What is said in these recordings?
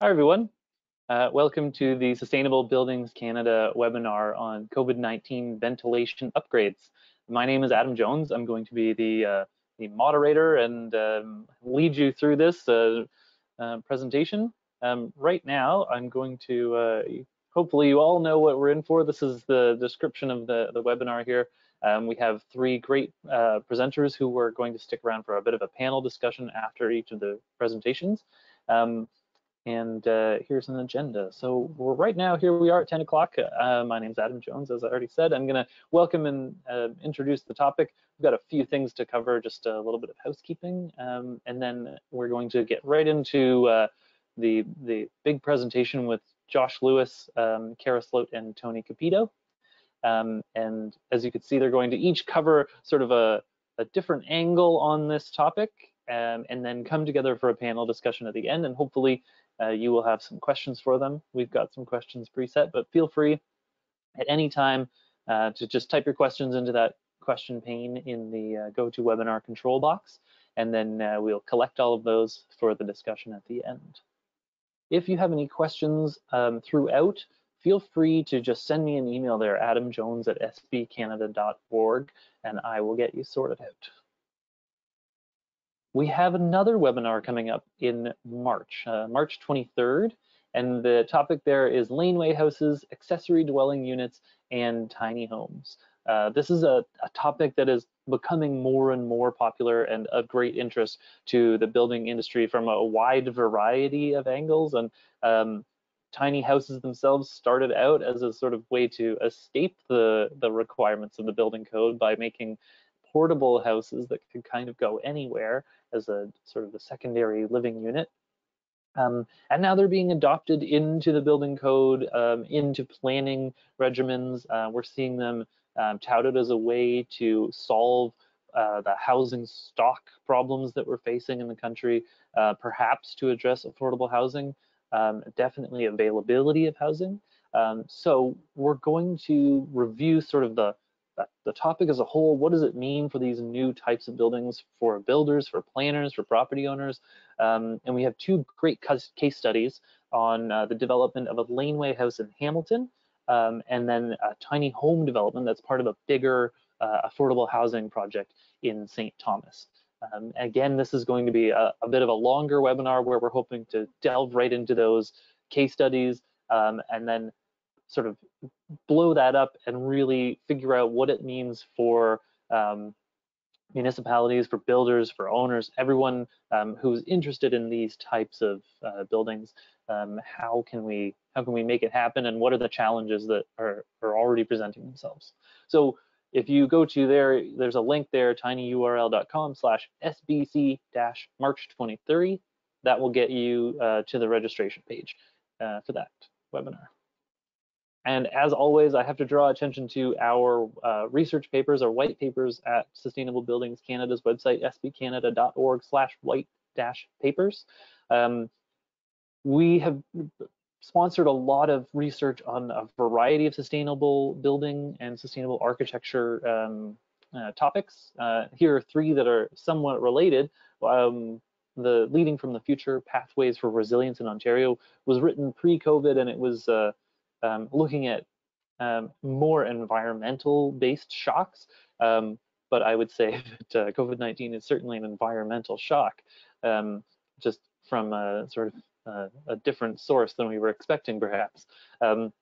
Hi, everyone. Uh, welcome to the Sustainable Buildings Canada webinar on COVID-19 ventilation upgrades. My name is Adam Jones. I'm going to be the, uh, the moderator and um, lead you through this uh, uh presentation. Um, right now, I'm going to, uh, hopefully you all know what we're in for. This is the description of the, the webinar here. Um, we have three great uh, presenters who are going to stick around for a bit of a panel discussion after each of the presentations. Um, and uh, here's an agenda. So we're right now, here we are at 10 o'clock. Uh, my name's Adam Jones, as I already said. I'm gonna welcome and uh, introduce the topic. We've got a few things to cover, just a little bit of housekeeping, um, and then we're going to get right into uh, the, the big presentation with Josh Lewis, um, Kara Sloat, and Tony Capito. Um, and as you can see, they're going to each cover sort of a, a different angle on this topic um, and then come together for a panel discussion at the end and hopefully uh, you will have some questions for them. We've got some questions preset, but feel free at any time uh, to just type your questions into that question pane in the uh, GoToWebinar control box, and then uh, we'll collect all of those for the discussion at the end. If you have any questions um, throughout, feel free to just send me an email there, adamjones at sbcanada.org, and I will get you sorted out. We have another webinar coming up in March, uh, March 23rd, and the topic there is laneway houses, accessory dwelling units, and tiny homes. Uh, this is a, a, topic that is becoming more and more popular and of great interest to the building industry from a wide variety of angles. And um, tiny houses themselves started out as a sort of way to escape the, the requirements of the building code by making portable houses that could kind of go anywhere as a sort of a secondary living unit. Um, and now they're being adopted into the building code, um, into planning regimens. Uh, we're seeing them um, touted as a way to solve uh, the housing stock problems that we're facing in the country, uh, perhaps to address affordable housing, um, definitely availability of housing. Um, so we're going to review sort of the the topic as a whole, what does it mean for these new types of buildings for builders, for planners, for property owners? Um, and we have two great case studies on uh, the development of a laneway house in Hamilton, um, and then a tiny home development that's part of a bigger uh, affordable housing project in St. Thomas. Um, again, this is going to be a, a, bit of a longer webinar where we're hoping to delve right into those case studies um, and then sort of blow that up and really figure out what it means for um, municipalities, for builders, for owners, everyone um, who's interested in these types of uh, buildings. Um, how can we how can we make it happen, and what are the challenges that are are already presenting themselves? So if you go to there, there's a link there, tinyurl.com slash SBC dash March 2030. That will get you uh, to the registration page uh, for that webinar. And as always, I have to draw attention to our uh, research papers or white papers at Sustainable Buildings Canada's website, sbcanada.org slash white dash papers. Um, we have sponsored a lot of research on a variety of sustainable building and sustainable architecture um, uh, topics. Uh, here are three that are somewhat related. Um, the Leading from the Future, Pathways for Resilience in Ontario was written pre-COVID and it was uh, um, looking at um, more environmental based shocks. Um, but I would say that uh, COVID-19 is certainly an environmental shock, um, just from a sort of uh, a different source than we were expecting, perhaps. Um,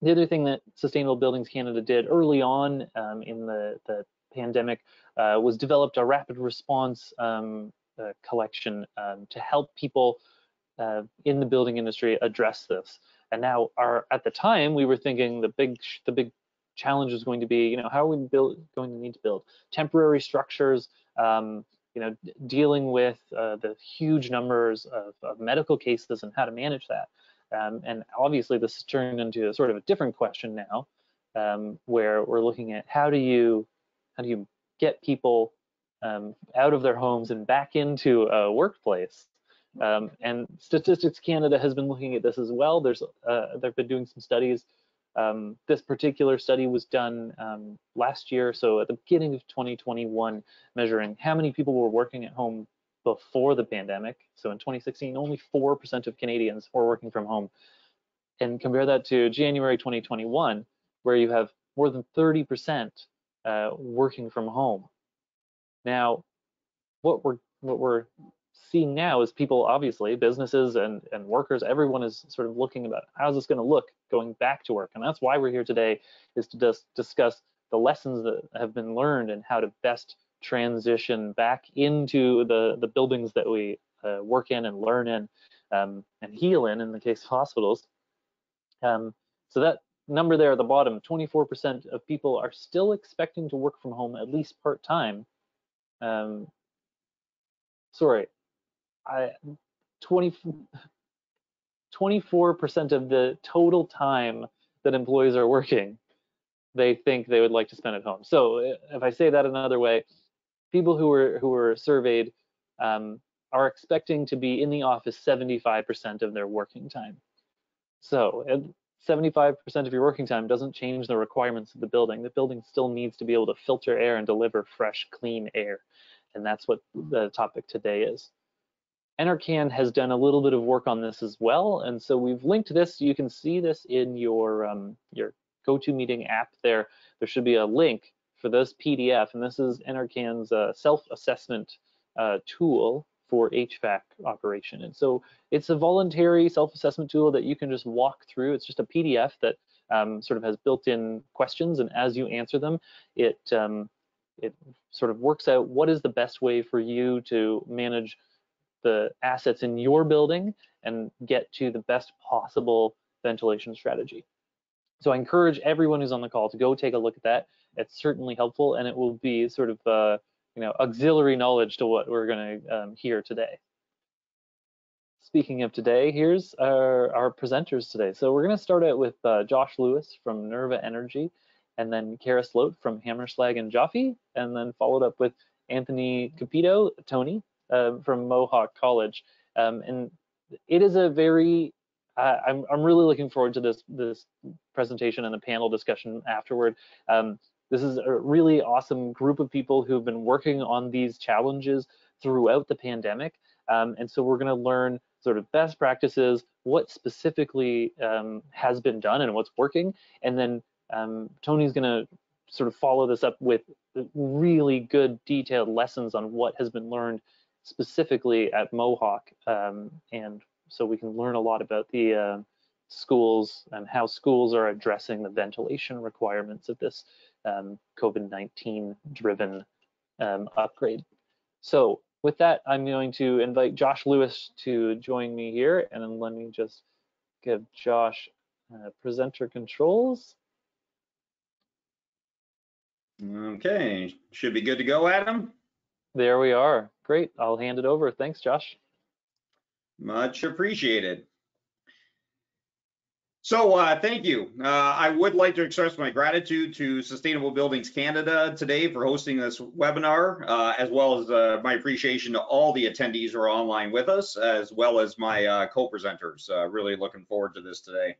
the other thing that Sustainable Buildings Canada did early on um, in the, the pandemic uh, was developed a rapid response uh, collection to help people uh, in the building industry address this. And now, our at the time, we were thinking the big the big challenge is going to be, you know, how are we build, going to need to build temporary structures, um, you know, dealing with uh, the huge numbers of, of, medical cases and how to manage that. Um, and obviously, this has turned into a sort of a different question now, um, where we're looking at how do you how do you get people um, out of their homes and back into a workplace um, and Statistics Canada has been looking at this as well. There's uh, they've been doing some studies. Um, this particular study was done um, last year, so at the beginning of 2021, measuring how many people were working at home before the pandemic. So in 2016, only 4% of Canadians were working from home. And compare that to January 2021, where you have more than 30% uh, working from home. Now, what we're what we're seeing now is people, obviously, businesses and and workers, everyone is sort of looking about how's this going to look going back to work, and that's why we're here today, is to just discuss the lessons that have been learned and how to best transition back into the the buildings that we uh, work in and learn in um, and heal in, in the case of hospitals. Um, so that number there at the bottom, 24% of people are still expecting to work from home at least part-time. Um, sorry, I 20, 24% of the total time that employees are working, they think they would like to spend at home. So if I say that another way, people who were who were surveyed um, are expecting to be in the office 75% of their working time. So 75% of your working time doesn't change the requirements of the building. The building still needs to be able to filter air and deliver fresh, clean air. And that's what the topic today is. NRCan has done a little bit of work on this as well. And so we've linked this. You can see this in your, um, your GoToMeeting app there. There should be a link for this PDF. And this is NRCan's uh, self-assessment uh, tool for HVAC operation. And so it's a voluntary self-assessment tool that you can just walk through. It's just a PDF that um, sort of has built-in questions, and as you answer them, it um, it sort of works out what is the best way for you to manage the assets in your building and get to the best possible ventilation strategy. So I encourage everyone who's on the call to go take a look at that. It's certainly helpful, and it will be sort of uh, you know, auxiliary knowledge to what we're going to um, hear today. Speaking of today, here's our, our presenters today. So we're going to start out with uh, Josh Lewis from Nerva Energy, and then Kara Sloat from Hammerschlag and Joffe, and then followed up with Anthony Capito, Tony, uh, from Mohawk College. Um, and it is a very, uh, I'm, I'm really looking forward to this, this presentation and the panel discussion afterward. Um, this is a really awesome group of people who've been working on these challenges throughout the pandemic. Um, and so we're going to learn sort of best practices, what specifically um, has been done and what's working. And then um, Tony's going to sort of follow this up with really good detailed lessons on what has been learned specifically at Mohawk. Um, and so we can learn a lot about the uh, schools and how schools are addressing the ventilation requirements of this um, COVID-19 driven um, upgrade. So with that, I'm going to invite Josh Lewis to join me here and then let me just give Josh uh, presenter controls. Okay, should be good to go, Adam. There we are. Great, I'll hand it over. Thanks, Josh. Much appreciated. So uh, thank you. Uh, I would like to express my gratitude to Sustainable Buildings Canada today for hosting this webinar, uh, as well as uh, my appreciation to all the attendees who are online with us, as well as my uh, co-presenters. Uh, really looking forward to this today.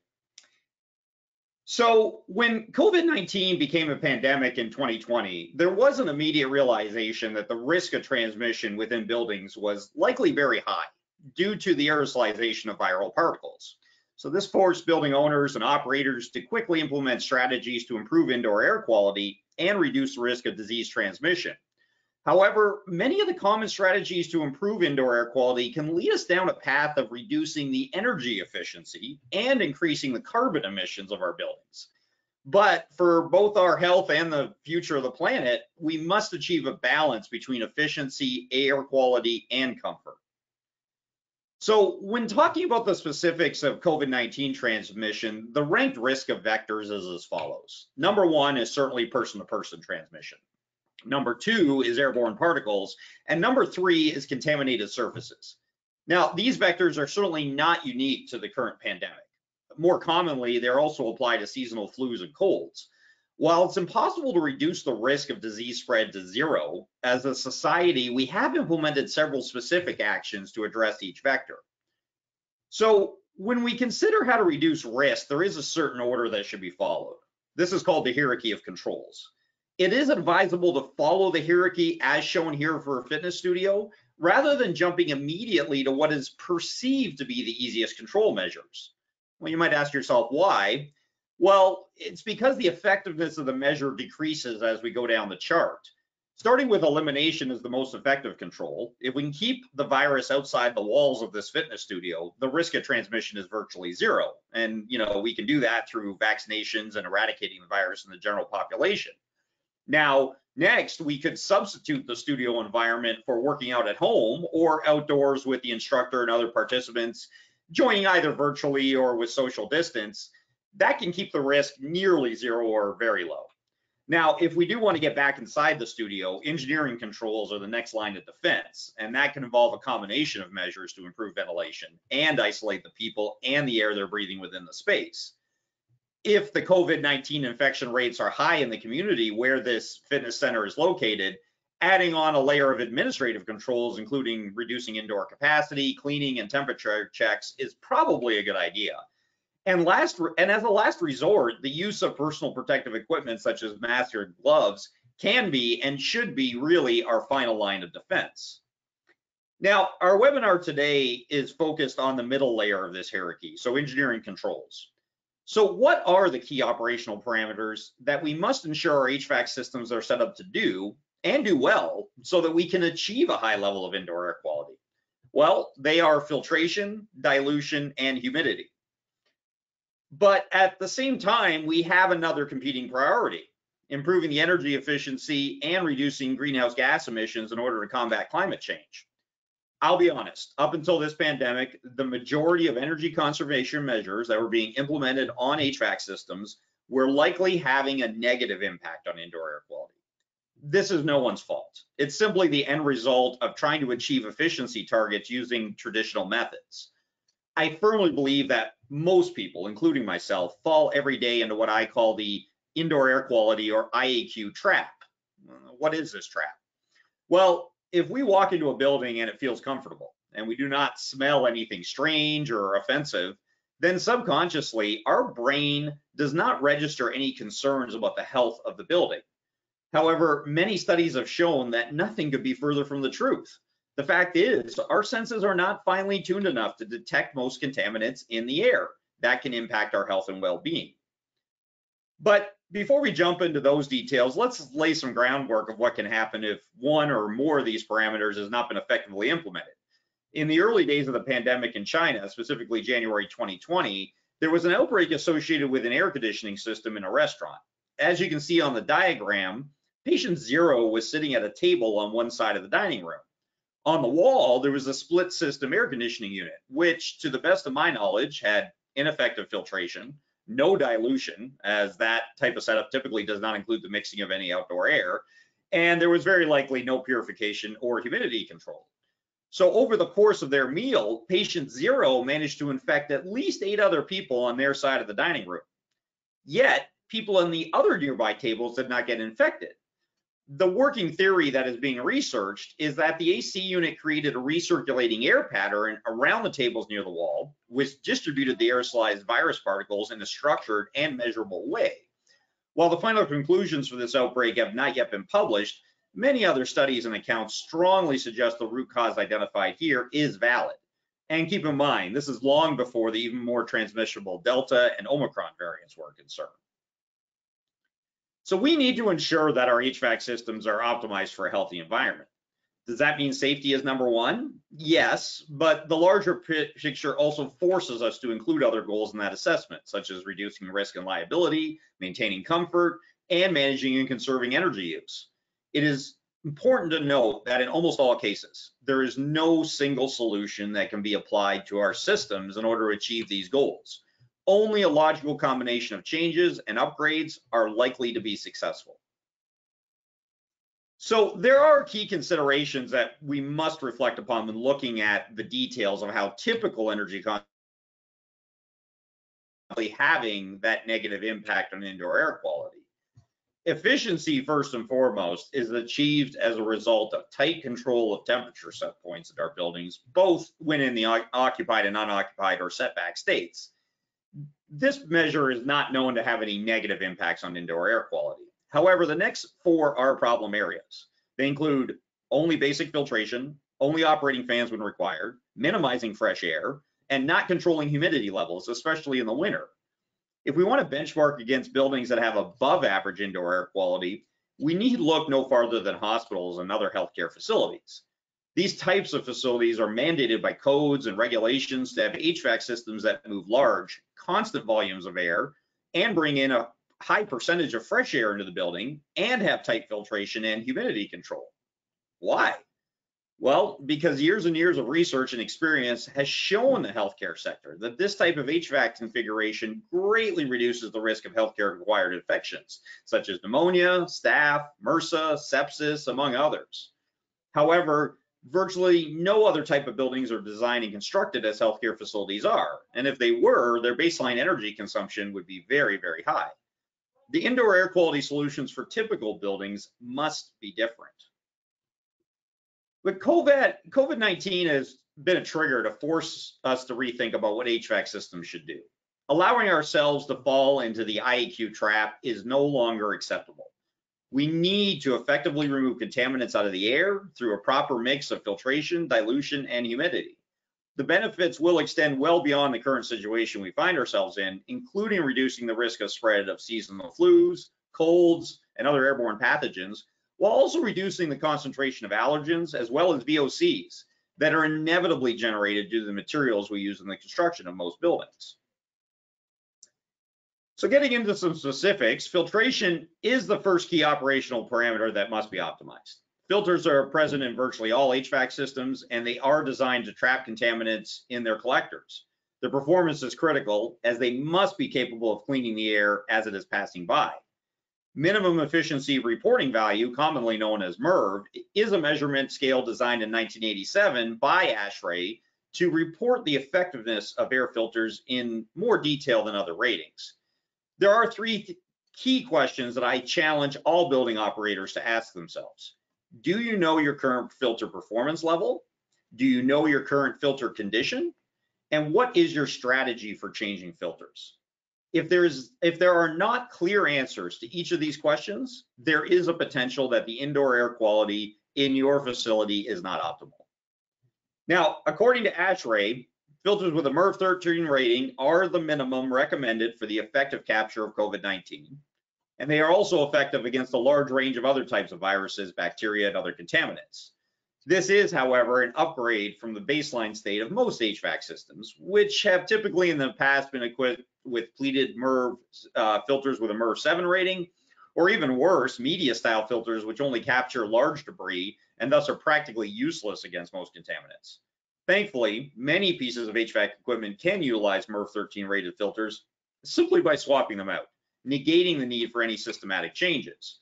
So when COVID-19 became a pandemic in 2020, there was an immediate realization that the risk of transmission within buildings was likely very high due to the aerosolization of viral particles. So this forced building owners and operators to quickly implement strategies to improve indoor air quality and reduce the risk of disease transmission. However, many of the common strategies to improve indoor air quality can lead us down a path of reducing the energy efficiency and increasing the carbon emissions of our buildings. But for both our health and the future of the planet, we must achieve a balance between efficiency, air quality, and comfort. So when talking about the specifics of COVID-19 transmission, the ranked risk of vectors is as follows. Number one is certainly person-to-person -person transmission. Number two is airborne particles. And number three is contaminated surfaces. Now, these vectors are certainly not unique to the current pandemic. More commonly, they're also applied to seasonal flus and colds. While it's impossible to reduce the risk of disease spread to zero, as a society, we have implemented several specific actions to address each vector. So when we consider how to reduce risk, there is a certain order that should be followed. This is called the hierarchy of controls. It is advisable to follow the hierarchy as shown here for a fitness studio, rather than jumping immediately to what is perceived to be the easiest control measures. Well, you might ask yourself why. Well, it's because the effectiveness of the measure decreases as we go down the chart. Starting with elimination is the most effective control. If we can keep the virus outside the walls of this fitness studio, the risk of transmission is virtually zero. And, you know, we can do that through vaccinations and eradicating the virus in the general population. Now, next, we could substitute the studio environment for working out at home or outdoors with the instructor and other participants, joining either virtually or with social distance. That can keep the risk nearly zero or very low. Now, if we do want to get back inside the studio, engineering controls are the next line of defense, and that can involve a combination of measures to improve ventilation and isolate the people and the air they're breathing within the space. If the COVID-19 infection rates are high in the community where this fitness center is located, adding on a layer of administrative controls, including reducing indoor capacity, cleaning, and temperature checks is probably a good idea. And last, and as a last resort, the use of personal protective equipment such as masks or gloves can be and should be really our final line of defense. Now, our webinar today is focused on the middle layer of this hierarchy, so engineering controls. So what are the key operational parameters that we must ensure our HVAC systems are set up to do and do well so that we can achieve a high level of indoor air quality? Well, they are filtration, dilution, and humidity. But at the same time, we have another competing priority, improving the energy efficiency and reducing greenhouse gas emissions in order to combat climate change. I'll be honest, up until this pandemic, the majority of energy conservation measures that were being implemented on HVAC systems were likely having a negative impact on indoor air quality. This is no one's fault. It's simply the end result of trying to achieve efficiency targets using traditional methods. I firmly believe that most people, including myself, fall every day into what I call the indoor air quality or IAQ trap. What is this trap? Well, if we walk into a building and it feels comfortable and we do not smell anything strange or offensive, then subconsciously our brain does not register any concerns about the health of the building. However, many studies have shown that nothing could be further from the truth. The fact is, our senses are not finely tuned enough to detect most contaminants in the air that can impact our health and well-being. But before we jump into those details, let's lay some groundwork of what can happen if one or more of these parameters has not been effectively implemented. In the early days of the pandemic in China, specifically January 2020, there was an outbreak associated with an air conditioning system in a restaurant. As you can see on the diagram, patient zero was sitting at a table on one side of the dining room on the wall, there was a split system air conditioning unit, which to the best of my knowledge had ineffective filtration, no dilution, as that type of setup typically does not include the mixing of any outdoor air, and there was very likely no purification or humidity control. So over the course of their meal, patient zero managed to infect at least eight other people on their side of the dining room. Yet, people on the other nearby tables did not get infected the working theory that is being researched is that the AC unit created a recirculating air pattern around the tables near the wall, which distributed the aerosolized virus particles in a structured and measurable way. While the final conclusions for this outbreak have not yet been published, many other studies and accounts strongly suggest the root cause identified here is valid. And keep in mind, this is long before the even more transmissible Delta and Omicron variants were concerned. So we need to ensure that our HVAC systems are optimized for a healthy environment. Does that mean safety is number one? Yes, but the larger picture also forces us to include other goals in that assessment, such as reducing risk and liability, maintaining comfort, and managing and conserving energy use. It is important to note that in almost all cases, there is no single solution that can be applied to our systems in order to achieve these goals only a logical combination of changes and upgrades are likely to be successful. So there are key considerations that we must reflect upon when looking at the details of how typical energy having that negative impact on indoor air quality. Efficiency, first and foremost, is achieved as a result of tight control of temperature set points in our buildings, both when in the occupied and unoccupied or setback states this measure is not known to have any negative impacts on indoor air quality. However, the next four are problem areas. They include only basic filtration, only operating fans when required, minimizing fresh air, and not controlling humidity levels, especially in the winter. If we want to benchmark against buildings that have above average indoor air quality, we need look no farther than hospitals and other healthcare facilities. These types of facilities are mandated by codes and regulations to have HVAC systems that move large, constant volumes of air and bring in a high percentage of fresh air into the building and have tight filtration and humidity control. Why? Well, because years and years of research and experience has shown the healthcare sector that this type of HVAC configuration greatly reduces the risk of healthcare acquired infections, such as pneumonia, staph, MRSA, sepsis, among others. However, virtually no other type of buildings are designed and constructed as healthcare facilities are. And if they were, their baseline energy consumption would be very, very high. The indoor air quality solutions for typical buildings must be different. But COVID, COVID-19 has been a trigger to force us to rethink about what HVAC systems should do. Allowing ourselves to fall into the IAQ trap is no longer acceptable. We need to effectively remove contaminants out of the air through a proper mix of filtration, dilution, and humidity. The benefits will extend well beyond the current situation we find ourselves in, including reducing the risk of spread of seasonal flus, colds, and other airborne pathogens, while also reducing the concentration of allergens as well as VOCs that are inevitably generated due to the materials we use in the construction of most buildings. So getting into some specifics, filtration is the first key operational parameter that must be optimized. Filters are present in virtually all HVAC systems, and they are designed to trap contaminants in their collectors. Their performance is critical as they must be capable of cleaning the air as it is passing by. Minimum efficiency reporting value, commonly known as MERV, is a measurement scale designed in 1987 by ASHRAE to report the effectiveness of air filters in more detail than other ratings. There are three th key questions that I challenge all building operators to ask themselves. Do you know your current filter performance level? Do you know your current filter condition? And what is your strategy for changing filters? if there's if there are not clear answers to each of these questions, there is a potential that the indoor air quality in your facility is not optimal. Now, according to ASHRAE, filters with a MERV 13 rating are the minimum recommended for the effective capture of COVID-19. And they are also effective against a large range of other types of viruses, bacteria, and other contaminants. This is, however, an upgrade from the baseline state of most HVAC systems, which have typically in the past been equipped with pleated MERV uh, filters with a MERV 7 rating, or even worse, media style filters which only capture large debris and thus are practically useless against most contaminants. Thankfully, many pieces of HVAC equipment can utilize MERV 13 rated filters simply by swapping them out, negating the need for any systematic changes.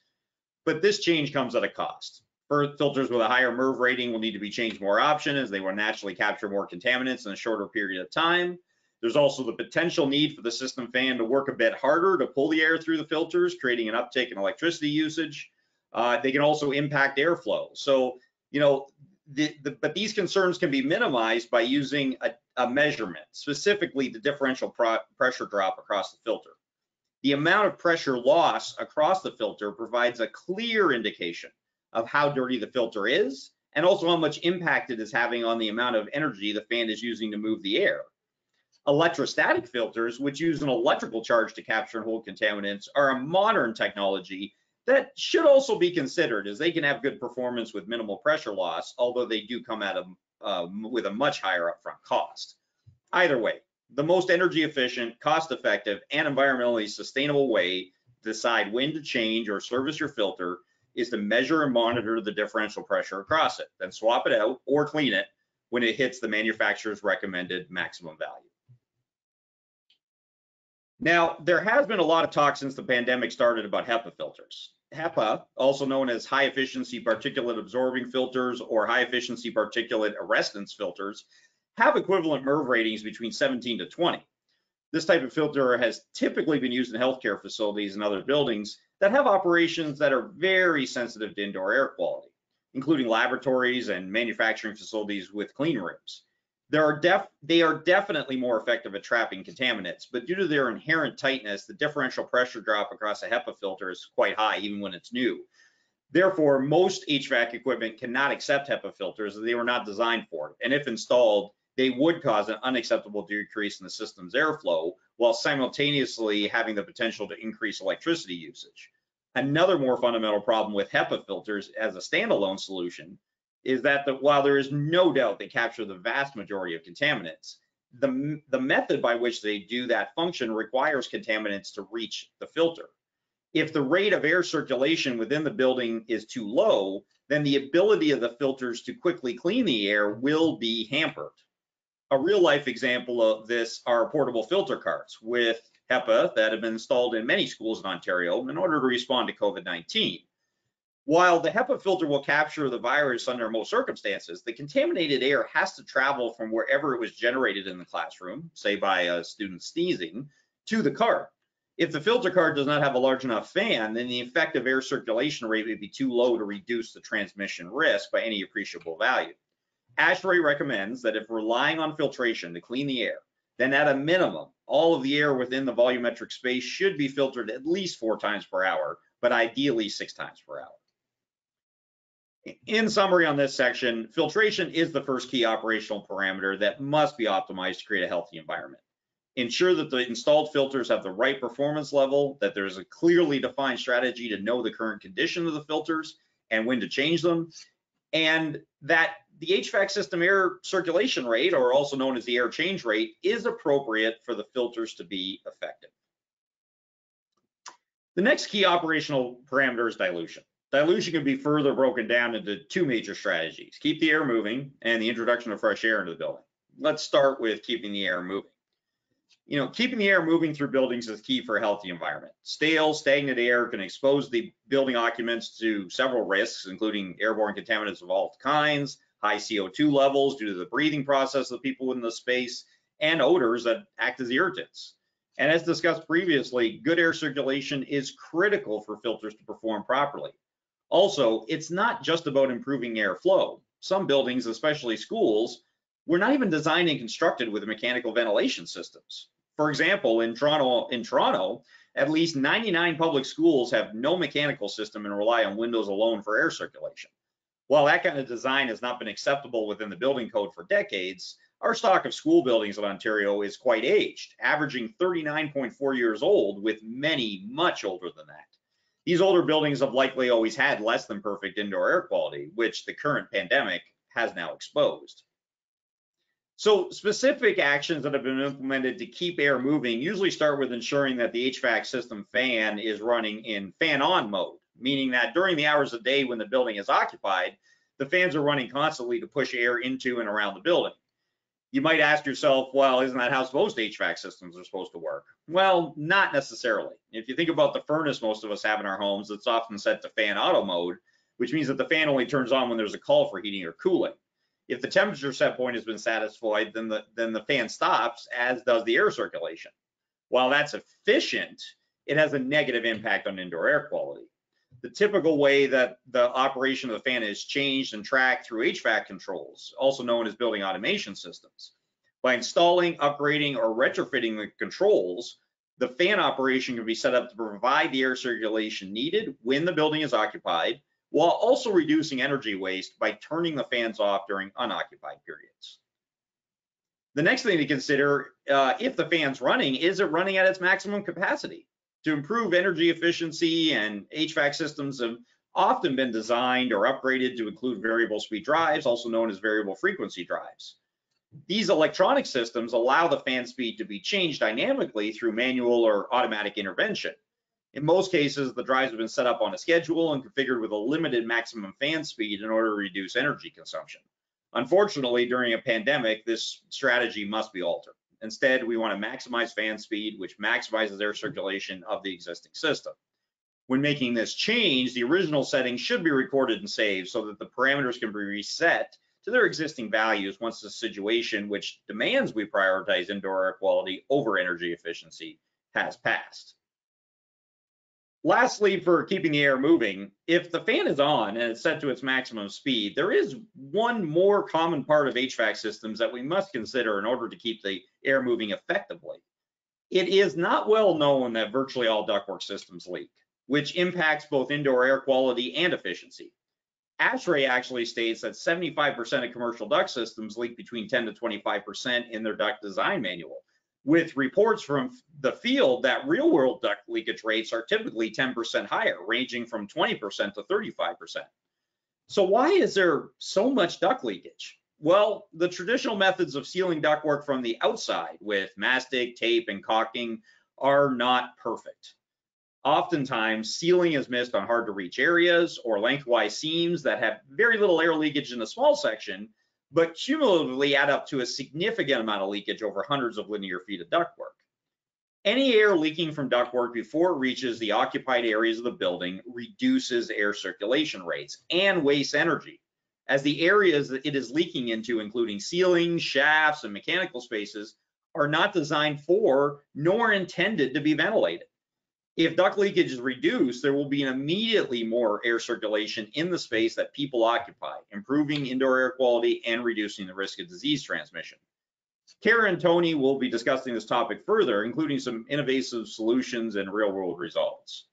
But this change comes at a cost. Filters with a higher MERV rating will need to be changed more often as they will naturally capture more contaminants in a shorter period of time. There's also the potential need for the system fan to work a bit harder to pull the air through the filters, creating an uptick in electricity usage. Uh, they can also impact airflow. So, you know, the, but these concerns can be minimized by using a, a measurement, specifically the differential pressure drop across the filter. The amount of pressure loss across the filter provides a clear indication of how dirty the filter is and also how much impact it is having on the amount of energy the fan is using to move the air. Electrostatic filters, which use an electrical charge to capture and hold contaminants, are a modern technology that should also be considered as they can have good performance with minimal pressure loss, although they do come at a, uh, with a much higher upfront cost. Either way, the most energy efficient, cost effective, and environmentally sustainable way to decide when to change or service your filter is to measure and monitor the differential pressure across it, then swap it out or clean it when it hits the manufacturer's recommended maximum value. Now, there has been a lot of talk since the pandemic started about HEPA filters. HEPA, also known as high efficiency particulate absorbing filters or high efficiency particulate arrestance filters, have equivalent MERV ratings between 17 to 20. This type of filter has typically been used in healthcare facilities and other buildings that have operations that are very sensitive to indoor air quality, including laboratories and manufacturing facilities with clean rooms. There are def they are definitely more effective at trapping contaminants, but due to their inherent tightness, the differential pressure drop across a HEPA filter is quite high, even when it's new. Therefore, most HVAC equipment cannot accept HEPA filters they were not designed for it. And if installed, they would cause an unacceptable decrease in the system's airflow while simultaneously having the potential to increase electricity usage. Another more fundamental problem with HEPA filters as a standalone solution is that the, while there is no doubt they capture the vast majority of contaminants, the, the method by which they do that function requires contaminants to reach the filter. If the rate of air circulation within the building is too low, then the ability of the filters to quickly clean the air will be hampered. A real life example of this are portable filter carts with HEPA that have been installed in many schools in Ontario in order to respond to COVID-19. While the HEPA filter will capture the virus under most circumstances, the contaminated air has to travel from wherever it was generated in the classroom, say by a student sneezing, to the cart. If the filter cart does not have a large enough fan, then the effective air circulation rate would be too low to reduce the transmission risk by any appreciable value. ASHRAE recommends that if relying on filtration to clean the air, then at a minimum, all of the air within the volumetric space should be filtered at least four times per hour, but ideally six times per hour. In summary on this section, filtration is the first key operational parameter that must be optimized to create a healthy environment. Ensure that the installed filters have the right performance level, that there's a clearly defined strategy to know the current condition of the filters and when to change them, and that the HVAC system air circulation rate, or also known as the air change rate, is appropriate for the filters to be effective. The next key operational parameter is dilution. Dilution can be further broken down into two major strategies, keep the air moving and the introduction of fresh air into the building. Let's start with keeping the air moving. You know, keeping the air moving through buildings is key for a healthy environment. Stale, stagnant air can expose the building occupants to several risks, including airborne contaminants of all kinds, high CO2 levels due to the breathing process of the people in the space, and odors that act as irritants. And as discussed previously, good air circulation is critical for filters to perform properly. Also, it's not just about improving airflow. Some buildings, especially schools, were not even designed and constructed with mechanical ventilation systems. For example, in Toronto, in Toronto, at least 99 public schools have no mechanical system and rely on windows alone for air circulation. While that kind of design has not been acceptable within the building code for decades, our stock of school buildings in Ontario is quite aged, averaging 39.4 years old, with many much older than that. These older buildings have likely always had less than perfect indoor air quality, which the current pandemic has now exposed. So specific actions that have been implemented to keep air moving usually start with ensuring that the HVAC system fan is running in fan on mode, meaning that during the hours of day when the building is occupied, the fans are running constantly to push air into and around the building you might ask yourself, well, isn't that how most HVAC systems are supposed to work? Well, not necessarily. If you think about the furnace most of us have in our homes, it's often set to fan auto mode, which means that the fan only turns on when there's a call for heating or cooling. If the temperature set point has been satisfied, then the, then the fan stops, as does the air circulation. While that's efficient, it has a negative impact on indoor air quality the typical way that the operation of the fan is changed and tracked through HVAC controls, also known as building automation systems. By installing, upgrading, or retrofitting the controls, the fan operation can be set up to provide the air circulation needed when the building is occupied, while also reducing energy waste by turning the fans off during unoccupied periods. The next thing to consider, uh, if the fan's running, is it running at its maximum capacity? To improve energy efficiency and HVAC systems have often been designed or upgraded to include variable speed drives, also known as variable frequency drives. These electronic systems allow the fan speed to be changed dynamically through manual or automatic intervention. In most cases, the drives have been set up on a schedule and configured with a limited maximum fan speed in order to reduce energy consumption. Unfortunately, during a pandemic, this strategy must be altered. Instead, we want to maximize fan speed, which maximizes air circulation of the existing system. When making this change, the original settings should be recorded and saved so that the parameters can be reset to their existing values once the situation which demands we prioritize indoor air quality over energy efficiency has passed. Lastly, for keeping the air moving, if the fan is on and it's set to its maximum speed, there is one more common part of HVAC systems that we must consider in order to keep the air moving effectively. It is not well known that virtually all ductwork systems leak. which impacts both indoor air quality and efficiency. ASHRAE actually states that 75% of commercial duct systems leak between 10 to 25% in their duct design manual, with reports from the field that real world duct leakage rates are typically 10% higher, ranging from 20% to 35%. So why is there so much duct leakage? Well, the traditional methods of sealing ductwork from the outside with mastic, tape, and caulking are not perfect. Oftentimes, sealing is missed on hard to reach areas or lengthwise seams that have very little air leakage in a small section, but cumulatively add up to a significant amount of leakage over hundreds of linear feet of ductwork. Any air leaking from ductwork before it reaches the occupied areas of the building reduces air circulation rates and wastes energy as the areas that it is leaking into, including ceilings, shafts, and mechanical spaces, are not designed for nor intended to be ventilated. If duct leakage is reduced, there will be an immediately more air circulation in the space that people occupy, improving indoor air quality and reducing the risk of disease transmission. Kara and Tony will be discussing this topic further, including some innovative solutions and real world results.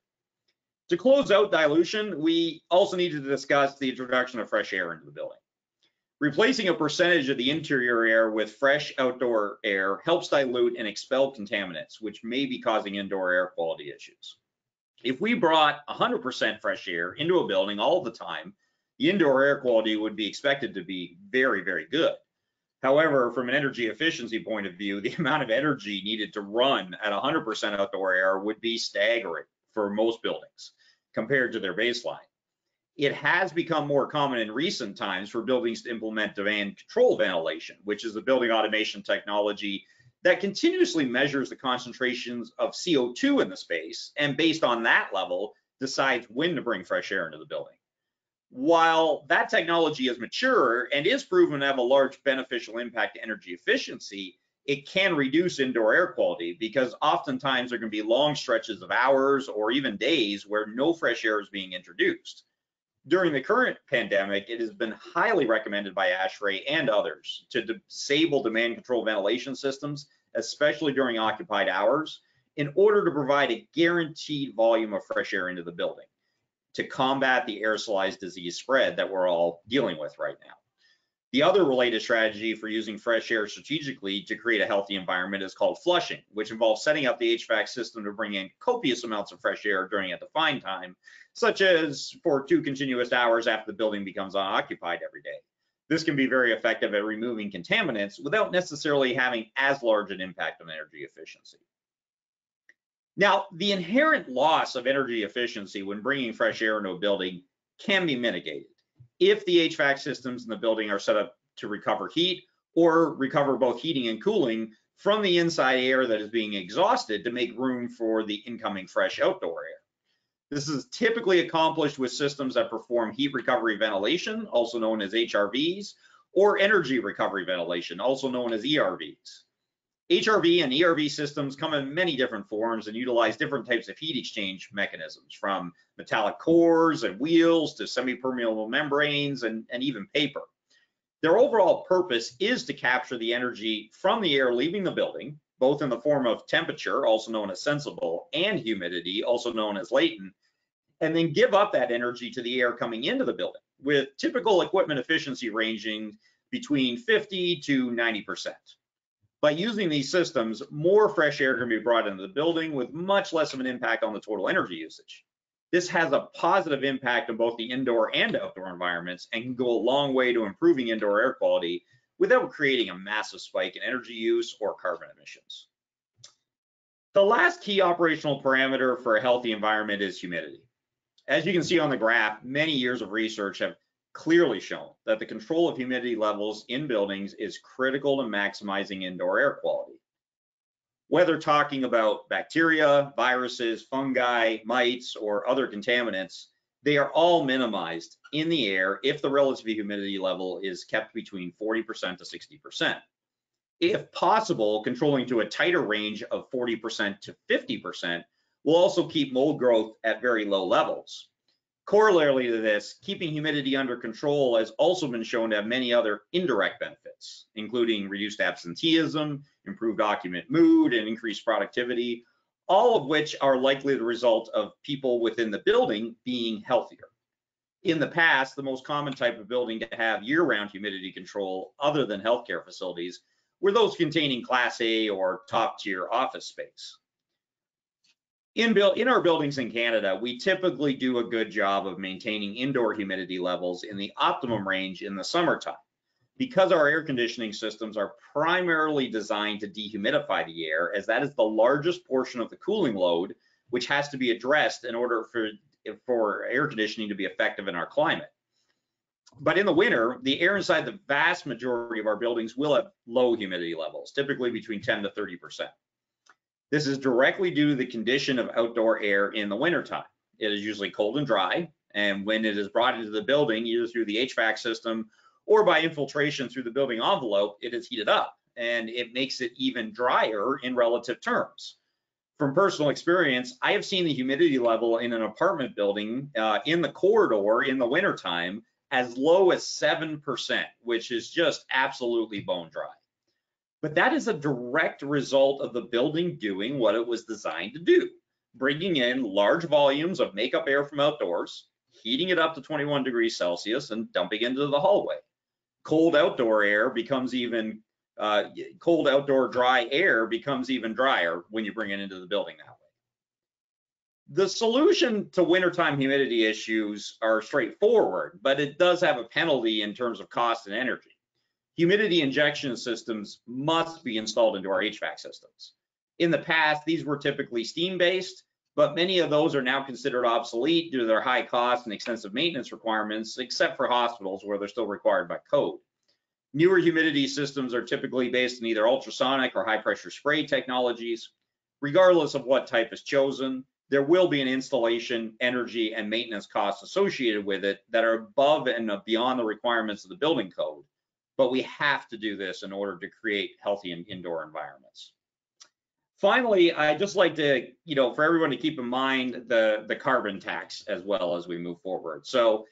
To close out dilution, we also need to discuss the introduction of fresh air into the building. Replacing a percentage of the interior air with fresh outdoor air helps dilute and expel contaminants, which may be causing indoor air quality issues. If we brought 100% fresh air into a building all the time, the indoor air quality would be expected to be very, very good. However, from an energy efficiency point of view, the amount of energy needed to run at 100% outdoor air would be staggering for most buildings compared to their baseline. It has become more common in recent times for buildings to implement demand control ventilation, which is a building automation technology that continuously measures the concentrations of CO2 in the space and based on that level decides when to bring fresh air into the building. While that technology is mature and is proven to have a large beneficial impact to energy efficiency, it can reduce indoor air quality because oftentimes there can be long stretches of hours or even days where no fresh air is being introduced. During the current pandemic, it has been highly recommended by ASHRAE and others to disable demand control ventilation systems, especially during occupied hours, in order to provide a guaranteed volume of fresh air into the building to combat the aerosolized disease spread that we're all dealing with right now. The other related strategy for using fresh air strategically to create a healthy environment is called flushing, which involves setting up the HVAC system to bring in copious amounts of fresh air during a defined time, such as for two continuous hours after the building becomes unoccupied every day. This can be very effective at removing contaminants without necessarily having as large an impact on energy efficiency. Now, the inherent loss of energy efficiency when bringing fresh air into a building can be mitigated if the HVAC systems in the building are set up to recover heat or recover both heating and cooling from the inside air that is being exhausted to make room for the incoming fresh outdoor air. This is typically accomplished with systems that perform heat recovery ventilation, also known as HRVs, or energy recovery ventilation, also known as ERVs. HRV and ERV systems come in many different forms and utilize different types of heat exchange mechanisms from metallic cores and wheels to semi-permeable membranes and, and even paper. Their overall purpose is to capture the energy from the air leaving the building, both in the form of temperature, also known as sensible, and humidity, also known as latent, and then give up that energy to the air coming into the building with typical equipment efficiency ranging between 50 to 90 percent. By using these systems, more fresh air can be brought into the building with much less of an impact on the total energy usage. This has a positive impact on both the indoor and outdoor environments and can go a long way to improving indoor air quality without creating a massive spike in energy use or carbon emissions. The last key operational parameter for a healthy environment is humidity. As you can see on the graph, many years of research have clearly shown that the control of humidity levels in buildings is critical to maximizing indoor air quality. Whether talking about bacteria, viruses, fungi, mites, or other contaminants, they are all minimized in the air if the relative humidity level is kept between 40% to 60%. If possible, controlling to a tighter range of 40% to 50% will also keep mold growth at very low levels. Corollary to this, keeping humidity under control has also been shown to have many other indirect benefits, including reduced absenteeism, improved occupant mood, and increased productivity, all of which are likely the result of people within the building being healthier. In the past, the most common type of building to have year-round humidity control other than healthcare facilities were those containing class A or top tier office space. In, build, in our buildings in Canada, we typically do a good job of maintaining indoor humidity levels in the optimum range in the summertime. Because our air conditioning systems are primarily designed to dehumidify the air, as that is the largest portion of the cooling load, which has to be addressed in order for, for air conditioning to be effective in our climate. But in the winter, the air inside the vast majority of our buildings will have low humidity levels, typically between 10 to 30 percent. This is directly due to the condition of outdoor air in the wintertime. It is usually cold and dry, and when it is brought into the building, either through the HVAC system or by infiltration through the building envelope, it is heated up and it makes it even drier in relative terms. From personal experience, I have seen the humidity level in an apartment building uh, in the corridor in the wintertime as low as 7%, which is just absolutely bone dry. But that is a direct result of the building doing what it was designed to do, bringing in large volumes of makeup air from outdoors, heating it up to 21 degrees Celsius and dumping into the hallway. Cold outdoor air becomes even, uh, cold outdoor dry air becomes even drier when you bring it into the building that way. The solution to wintertime humidity issues are straightforward, but it does have a penalty in terms of cost and energy humidity injection systems must be installed into our HVAC systems. In the past, these were typically steam-based, but many of those are now considered obsolete due to their high cost and extensive maintenance requirements, except for hospitals where they're still required by code. Newer humidity systems are typically based in either ultrasonic or high pressure spray technologies. Regardless of what type is chosen, there will be an installation, energy, and maintenance costs associated with it that are above and beyond the requirements of the building code but we have to do this in order to create healthy indoor environments. Finally, I'd just like to, you know, for everyone to keep in mind the, the carbon tax as well as we move forward. So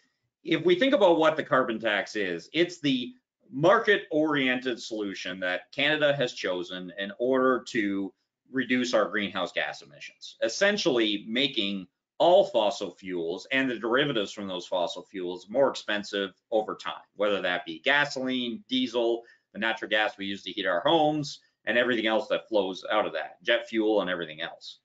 if we think about what the carbon tax is, it's the market-oriented solution that Canada has chosen in order to reduce our greenhouse gas emissions, essentially making all fossil fuels and the derivatives from those fossil fuels more expensive over time, whether that be gasoline, diesel, the natural gas we use to heat our homes, and everything else that flows out of that, jet fuel and everything else.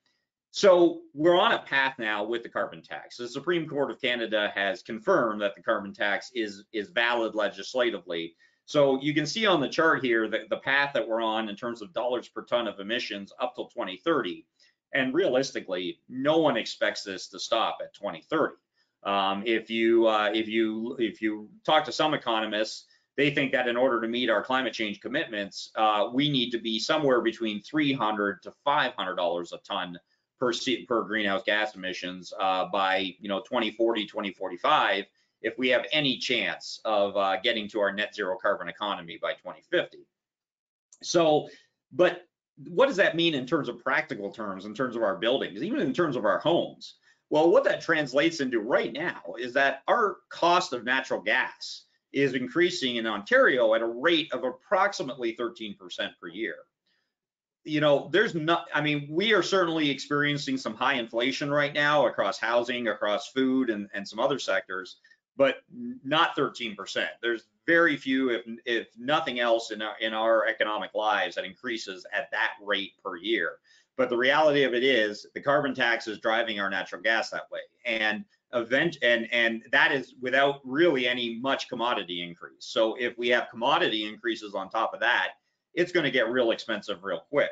So we're on a path now with the carbon tax. The Supreme Court of Canada has confirmed that the carbon tax is, is valid legislatively. So you can see on the chart here that the path that we're on in terms of dollars per ton of emissions up till 2030. And realistically, no one expects this to stop at 2030. Um, if you uh, if you if you talk to some economists, they think that in order to meet our climate change commitments, uh, we need to be somewhere between 300 to 500 dollars a ton per per greenhouse gas emissions uh, by you know 2040 2045 if we have any chance of uh, getting to our net zero carbon economy by 2050. So, but what does that mean in terms of practical terms, in terms of our buildings, even in terms of our homes? Well, what that translates into right now is that our cost of natural gas is increasing in Ontario at a rate of approximately 13% per year. You know, there's not, I mean, we are certainly experiencing some high inflation right now across housing, across food, and, and some other sectors but not 13%. There's very few, if, if nothing else in our, in our economic lives that increases at that rate per year. But the reality of it is the carbon tax is driving our natural gas that way. And event and and that is without really any much commodity increase. So if we have commodity increases on top of that, it's going to get real expensive real quick.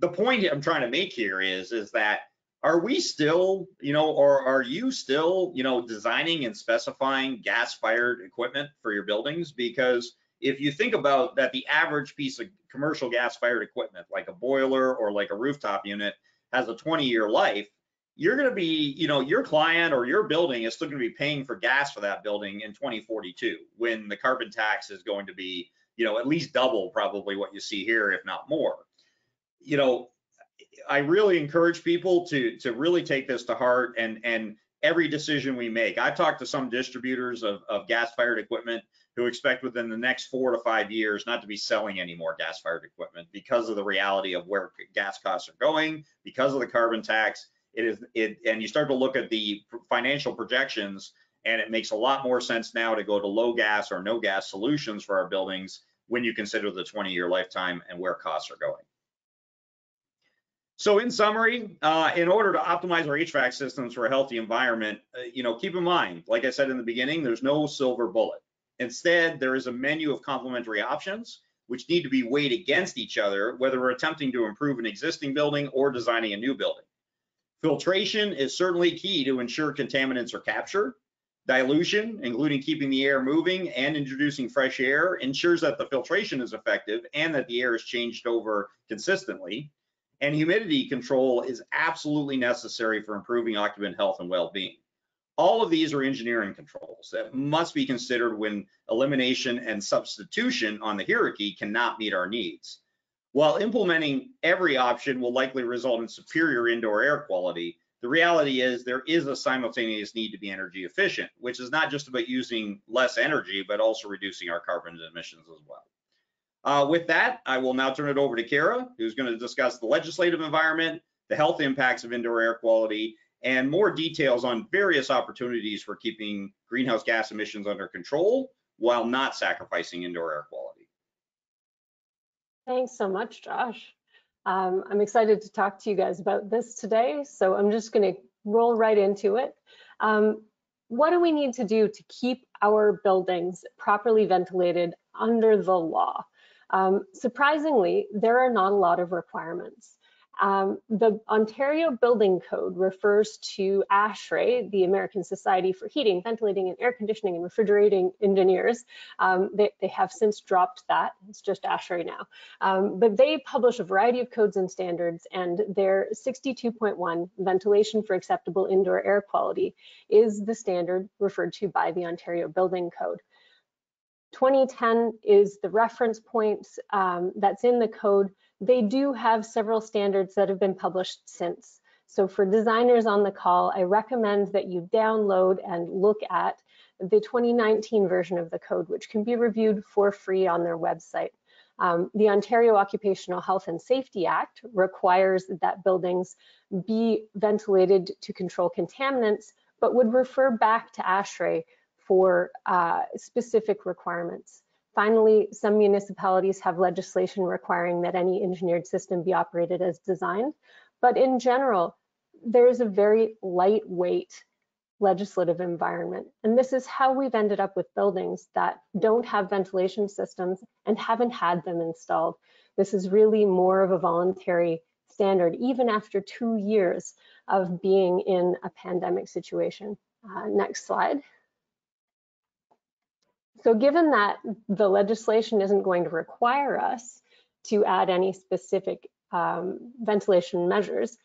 The point I'm trying to make here is is that are we still, you know, or are you still, you know, designing and specifying gas fired equipment for your buildings? Because if you think about that, the average piece of commercial gas fired equipment, like a boiler or like a rooftop unit, has a 20 year life, you're going to be, you know, your client or your building is still going to be paying for gas for that building in 2042 when the carbon tax is going to be, you know, at least double probably what you see here, if not more. You know, I really encourage people to to really take this to heart and and every decision we make. I've talked to some distributors of, of gas fired equipment who expect within the next four to five years not to be selling any more gas-fired equipment because of the reality of where gas costs are going, because of the carbon tax. It is it, and you start to look at the financial projections, and it makes a lot more sense now to go to low gas or no gas solutions for our buildings when you consider the 20-year lifetime and where costs are going. So in summary, uh, in order to optimize our HVAC systems for a healthy environment, uh, you know, keep in mind, like I said in the beginning, there's no silver bullet. Instead, there is a menu of complementary options which need to be weighed against each other, whether we're attempting to improve an existing building or designing a new building. Filtration is certainly key to ensure contaminants are captured. Dilution, including keeping the air moving and introducing fresh air, ensures that the filtration is effective and that the air is changed over consistently. And humidity control is absolutely necessary for improving occupant health and well-being. All of these are engineering controls that must be considered when elimination and substitution on the hierarchy cannot meet our needs. While implementing every option will likely result in superior indoor air quality, the reality is there is a simultaneous need to be energy efficient, which is not just about using less energy, but also reducing our carbon emissions as well. Uh, with that, I will now turn it over to Kara, who's going to discuss the legislative environment, the health impacts of indoor air quality, and more details on various opportunities for keeping greenhouse gas emissions under control while not sacrificing indoor air quality. Thanks so much, Josh. Um, I'm excited to talk to you guys about this today, so I'm just going to roll right into it. Um, what do we need to do to keep our buildings properly ventilated under the law? Um, surprisingly, there are not a lot of requirements. Um, the Ontario Building Code refers to ASHRAE, the American Society for Heating, Ventilating and Air Conditioning and Refrigerating Engineers. Um, they, they, have since dropped that, it's just ASHRAE now. Um, but they publish a variety of codes and standards and their 62.1, Ventilation for Acceptable Indoor Air Quality, is the standard referred to by the Ontario Building Code. 2010 is the reference point um, that's in the code they do have several standards that have been published since. So for designers on the call, I recommend that you download and look at the 2019 version of the code, which can be reviewed for free on their website. Um, the Ontario Occupational Health and Safety Act requires that buildings be ventilated to control contaminants, but would refer back to ASHRAE for uh, specific requirements. Finally, some municipalities have legislation requiring that any engineered system be operated as designed. But in general, there is a very lightweight legislative environment. And this is how we've ended up with buildings that don't have ventilation systems and haven't had them installed. This is really more of a voluntary standard, even after two years of being in a pandemic situation. Uh, next slide. So given that the legislation isn't going to require us to add any specific um, ventilation measures,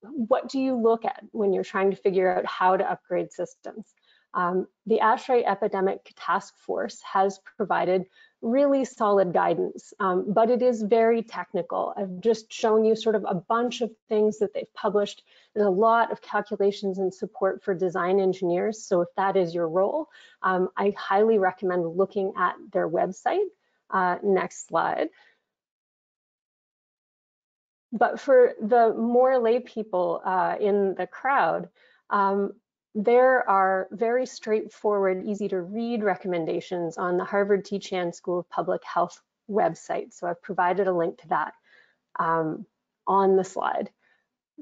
what do you look at when you're trying to figure out how to upgrade systems? Um, the ASHRAE Epidemic Task Force has provided really solid guidance, um, but it is very technical. I've just shown you sort of a bunch of things that they've published. There's a lot of calculations and support for design engineers. So if that is your role, um, I highly recommend looking at their website. Uh, next slide. But for the more lay people uh, in the crowd, um, there are very straightforward, easy to read recommendations on the Harvard T. Chan School of Public Health website. So I've provided a link to that um, on the slide.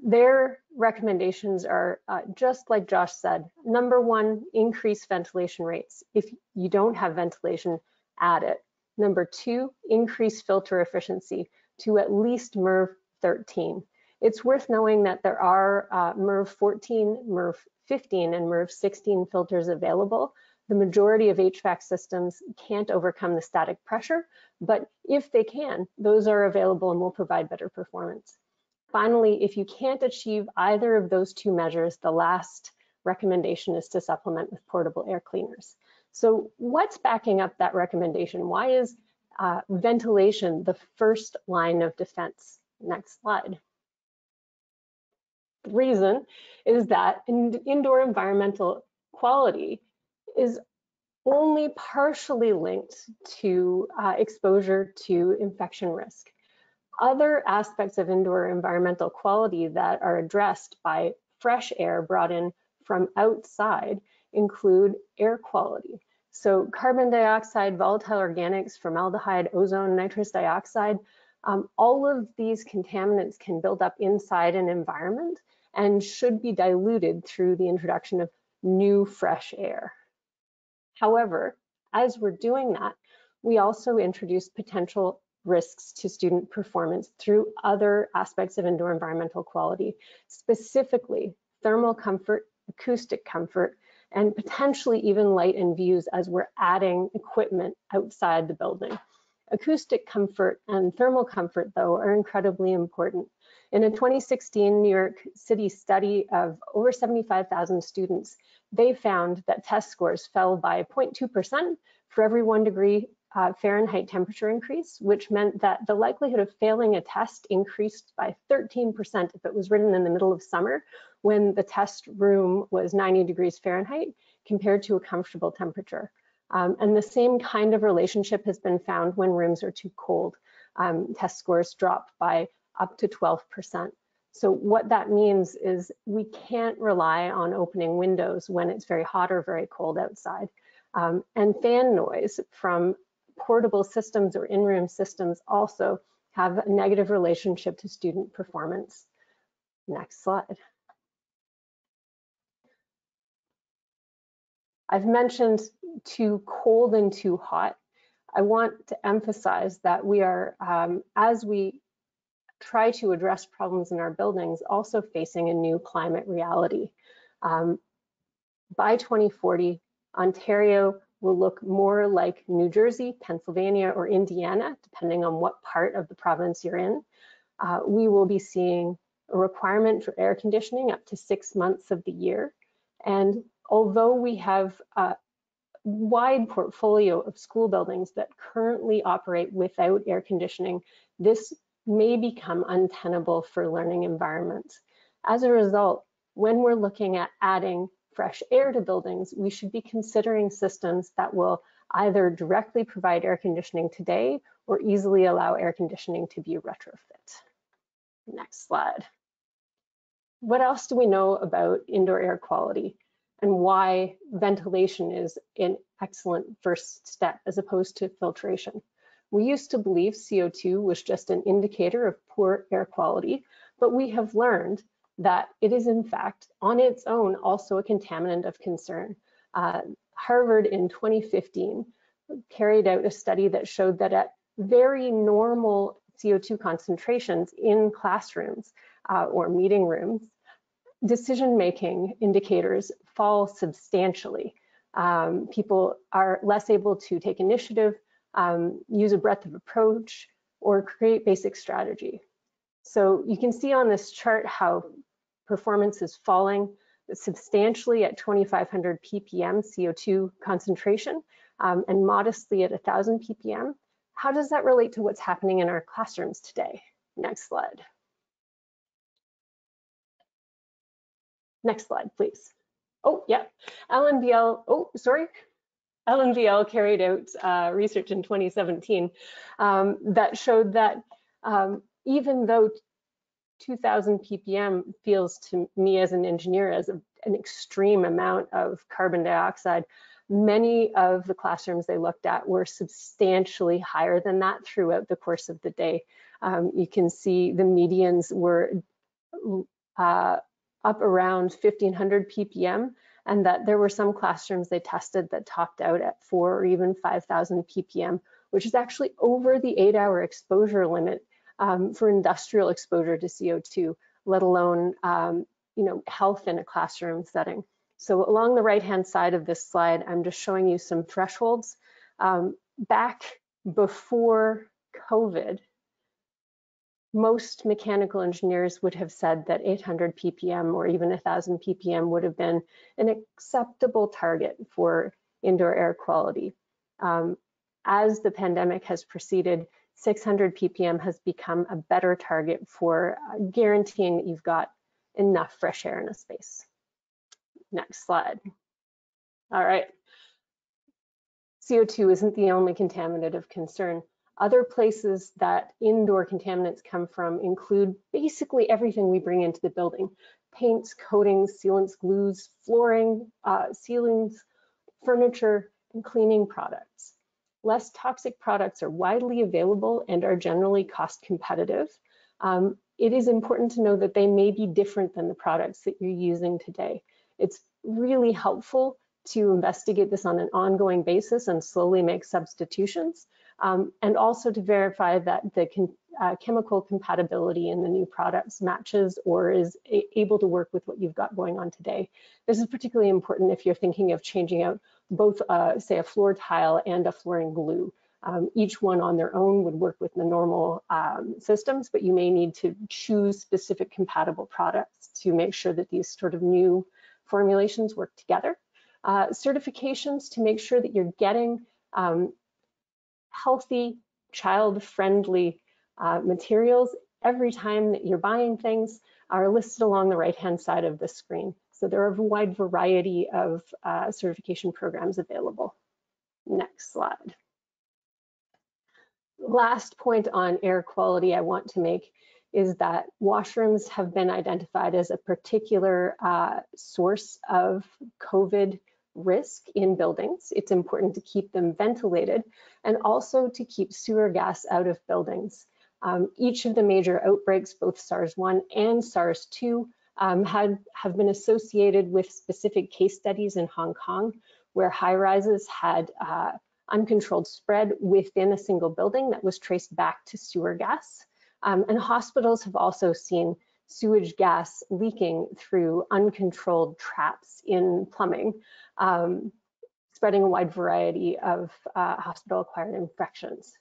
Their recommendations are uh, just like Josh said. Number one, increase ventilation rates. If you don't have ventilation, add it. Number two, increase filter efficiency to at least MERV 13. It's worth knowing that there are uh, MERV 14, MERV 15 and MERV 16 filters available. The majority of HVAC systems can't overcome the static pressure, but if they can, those are available and will provide better performance. Finally, if you can't achieve either of those two measures, the last recommendation is to supplement with portable air cleaners. So what's backing up that recommendation? Why is uh, ventilation the first line of defense? Next slide reason is that in, indoor environmental quality is only partially linked to uh, exposure to infection risk. Other aspects of indoor environmental quality that are addressed by fresh air brought in from outside include air quality. So carbon dioxide, volatile organics, formaldehyde, ozone, nitrous dioxide, um, all of these contaminants can build up inside an environment and should be diluted through the introduction of new fresh air. However, as we're doing that, we also introduce potential risks to student performance through other aspects of indoor environmental quality, specifically thermal comfort, acoustic comfort, and potentially even light and views as we're adding equipment outside the building. Acoustic comfort and thermal comfort, though, are incredibly important. In a 2016 New York City study of over 75,000 students, they found that test scores fell by 0.2% for every one degree uh, Fahrenheit temperature increase, which meant that the likelihood of failing a test increased by 13% if it was written in the middle of summer when the test room was 90 degrees Fahrenheit compared to a comfortable temperature. Um, and the same kind of relationship has been found when rooms are too cold. Um, test scores drop by up to 12%. So what that means is we can't rely on opening windows when it's very hot or very cold outside. Um, and fan noise from portable systems or in-room systems also have a negative relationship to student performance. Next slide. I've mentioned too cold and too hot. I want to emphasize that we are, um, as we try to address problems in our buildings, also facing a new climate reality. Um, by 2040, Ontario will look more like New Jersey, Pennsylvania, or Indiana, depending on what part of the province you're in. Uh, we will be seeing a requirement for air conditioning up to six months of the year. And although we have a wide portfolio of school buildings that currently operate without air conditioning, this may become untenable for learning environments. As a result, when we're looking at adding fresh air to buildings, we should be considering systems that will either directly provide air conditioning today or easily allow air conditioning to be retrofit. Next slide. What else do we know about indoor air quality and why ventilation is an excellent first step as opposed to filtration? We used to believe CO2 was just an indicator of poor air quality, but we have learned that it is in fact on its own also a contaminant of concern. Uh, Harvard in 2015 carried out a study that showed that at very normal CO2 concentrations in classrooms uh, or meeting rooms, decision-making indicators fall substantially. Um, people are less able to take initiative, um, use a breadth of approach, or create basic strategy. So you can see on this chart how performance is falling substantially at 2500 ppm CO2 concentration um, and modestly at 1000 ppm. How does that relate to what's happening in our classrooms today? Next slide. Next slide, please. Oh, yeah, LNVL, oh, sorry, LNVL carried out uh, research in 2017 um, that showed that um, even though 2000 ppm feels to me as an engineer as a, an extreme amount of carbon dioxide, many of the classrooms they looked at were substantially higher than that throughout the course of the day. Um, you can see the medians were uh, up around 1500 ppm and that there were some classrooms they tested that topped out at four or even 5,000 ppm, which is actually over the eight hour exposure limit um, for industrial exposure to CO2, let alone um, you know, health in a classroom setting. So along the right-hand side of this slide, I'm just showing you some thresholds. Um, back before COVID, most mechanical engineers would have said that 800 ppm or even 1000 ppm would have been an acceptable target for indoor air quality. Um, as the pandemic has proceeded, 600 ppm has become a better target for uh, guaranteeing that you've got enough fresh air in a space. Next slide. All right. CO2 isn't the only contaminant of concern. Other places that indoor contaminants come from include basically everything we bring into the building. Paints, coatings, sealants, glues, flooring, uh, ceilings, furniture, and cleaning products. Less toxic products are widely available and are generally cost competitive. Um, it is important to know that they may be different than the products that you're using today. It's really helpful to investigate this on an ongoing basis and slowly make substitutions, um, and also to verify that the uh, chemical compatibility in the new products matches or is able to work with what you've got going on today. This is particularly important if you're thinking of changing out both, uh, say, a floor tile and a flooring glue. Um, each one on their own would work with the normal um, systems, but you may need to choose specific compatible products to make sure that these sort of new formulations work together. Uh, certifications to make sure that you're getting um, healthy, child-friendly uh, materials every time that you're buying things are listed along the right-hand side of the screen. So there are a wide variety of uh, certification programs available. Next slide. Last point on air quality I want to make is that washrooms have been identified as a particular uh, source of COVID risk in buildings. It's important to keep them ventilated and also to keep sewer gas out of buildings. Um, each of the major outbreaks, both SARS-1 and SARS-2, um, had, have been associated with specific case studies in Hong Kong, where high rises had uh, uncontrolled spread within a single building that was traced back to sewer gas. Um, and hospitals have also seen sewage gas leaking through uncontrolled traps in plumbing, um, spreading a wide variety of uh, hospital-acquired infections.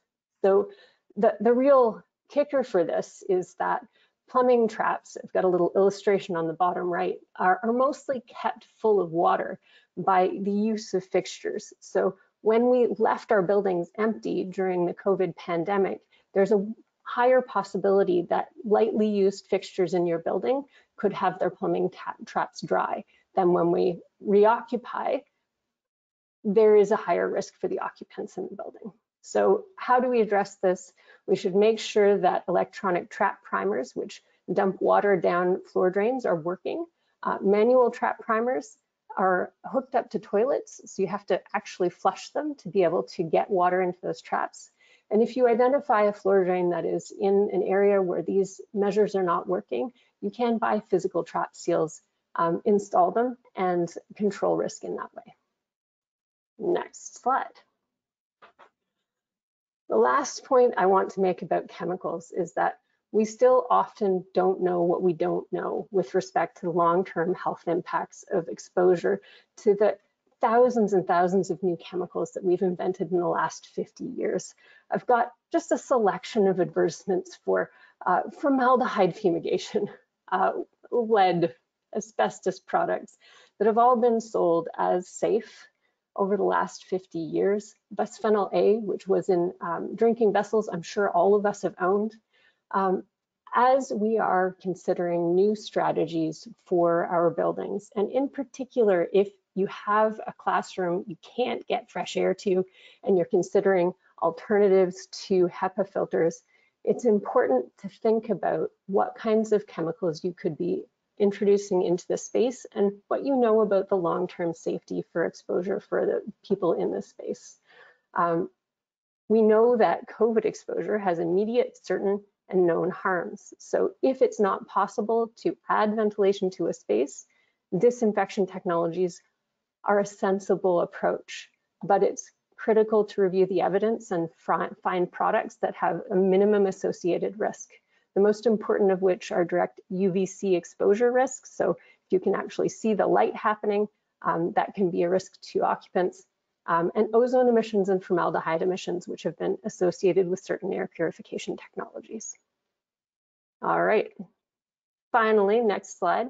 So the, the real kicker for this is that plumbing traps, I've got a little illustration on the bottom right, are, are mostly kept full of water by the use of fixtures. So when we left our buildings empty during the COVID pandemic, there's a higher possibility that lightly used fixtures in your building could have their plumbing traps dry than when we reoccupy, there is a higher risk for the occupants in the building. So how do we address this? We should make sure that electronic trap primers, which dump water down floor drains, are working. Uh, manual trap primers are hooked up to toilets, so you have to actually flush them to be able to get water into those traps. And if you identify a floor drain that is in an area where these measures are not working, you can buy physical trap seals, um, install them, and control risk in that way. Next slide. The last point I want to make about chemicals is that we still often don't know what we don't know with respect to the long-term health impacts of exposure to the thousands and thousands of new chemicals that we've invented in the last 50 years. I've got just a selection of advertisements for uh, formaldehyde fumigation, uh, lead, asbestos products that have all been sold as safe over the last 50 years. Bisphenol A, which was in um, drinking vessels, I'm sure all of us have owned. Um, as we are considering new strategies for our buildings, and in particular, if you have a classroom you can't get fresh air to, and you're considering alternatives to HEPA filters, it's important to think about what kinds of chemicals you could be introducing into the space and what you know about the long-term safety for exposure for the people in the space. Um, we know that COVID exposure has immediate, certain, and known harms. So if it's not possible to add ventilation to a space, disinfection technologies are a sensible approach, but it's critical to review the evidence and find products that have a minimum associated risk. The most important of which are direct UVC exposure risks. So if you can actually see the light happening, um, that can be a risk to occupants. Um, and ozone emissions and formaldehyde emissions, which have been associated with certain air purification technologies. All right, finally, next slide.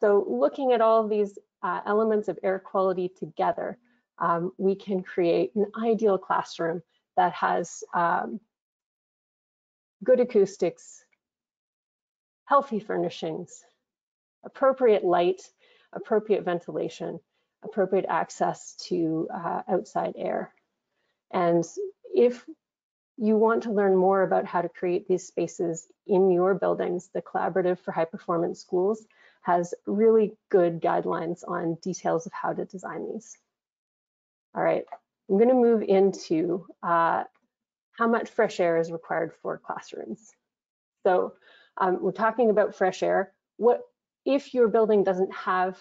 So looking at all these uh, elements of air quality together, um, we can create an ideal classroom that has um, good acoustics, healthy furnishings, appropriate light, appropriate ventilation, appropriate access to uh, outside air. And if you want to learn more about how to create these spaces in your buildings, the Collaborative for High Performance Schools has really good guidelines on details of how to design these. All right, I'm going to move into uh, how much fresh air is required for classrooms. So um, we're talking about fresh air. What if your building doesn't have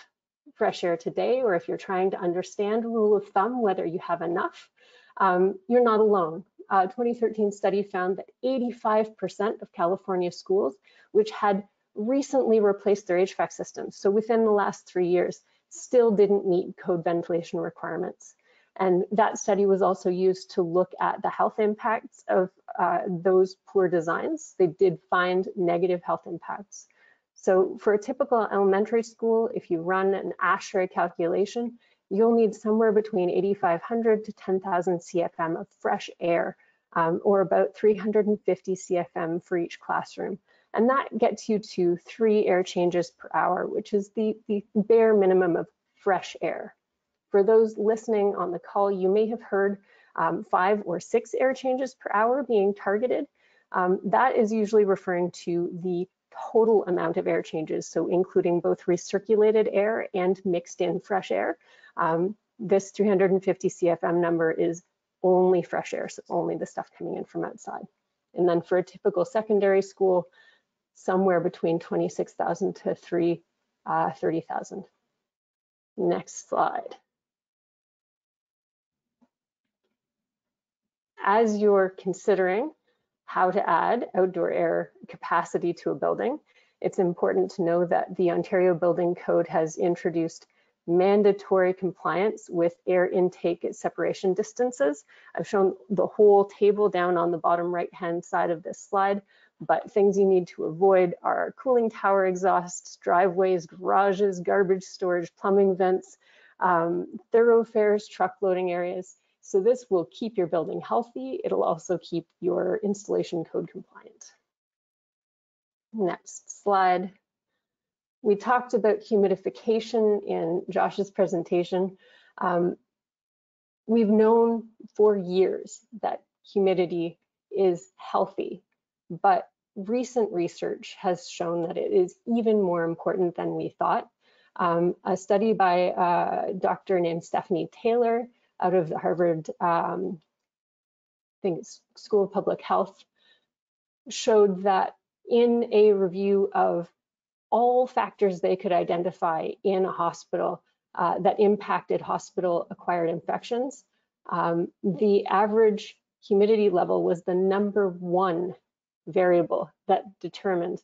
fresh air today, or if you're trying to understand rule of thumb, whether you have enough, um, you're not alone. A 2013 study found that 85% of California schools, which had recently replaced their HVAC systems, so within the last three years, still didn't meet code ventilation requirements. And that study was also used to look at the health impacts of uh, those poor designs. They did find negative health impacts. So for a typical elementary school, if you run an ASHRAE calculation, you'll need somewhere between 8,500 to 10,000 CFM of fresh air, um, or about 350 CFM for each classroom. And that gets you to three air changes per hour, which is the, the bare minimum of fresh air. For those listening on the call, you may have heard um, five or six air changes per hour being targeted. Um, that is usually referring to the total amount of air changes, so including both recirculated air and mixed in fresh air. Um, this 350 CFM number is only fresh air, so only the stuff coming in from outside. And then for a typical secondary school, somewhere between 26,000 to 3, uh, 30,000. Next slide. As you're considering how to add outdoor air capacity to a building, it's important to know that the Ontario Building Code has introduced mandatory compliance with air intake separation distances. I've shown the whole table down on the bottom right hand side of this slide, but things you need to avoid are cooling tower exhausts, driveways, garages, garbage storage, plumbing vents, um, thoroughfares, truck loading areas. So this will keep your building healthy. It'll also keep your installation code compliant. Next slide. We talked about humidification in Josh's presentation. Um, we've known for years that humidity is healthy, but recent research has shown that it is even more important than we thought. Um, a study by a doctor named Stephanie Taylor out of the Harvard, um, I think it's School of Public Health, showed that in a review of all factors they could identify in a hospital uh, that impacted hospital acquired infections. Um, the average humidity level was the number one variable that determined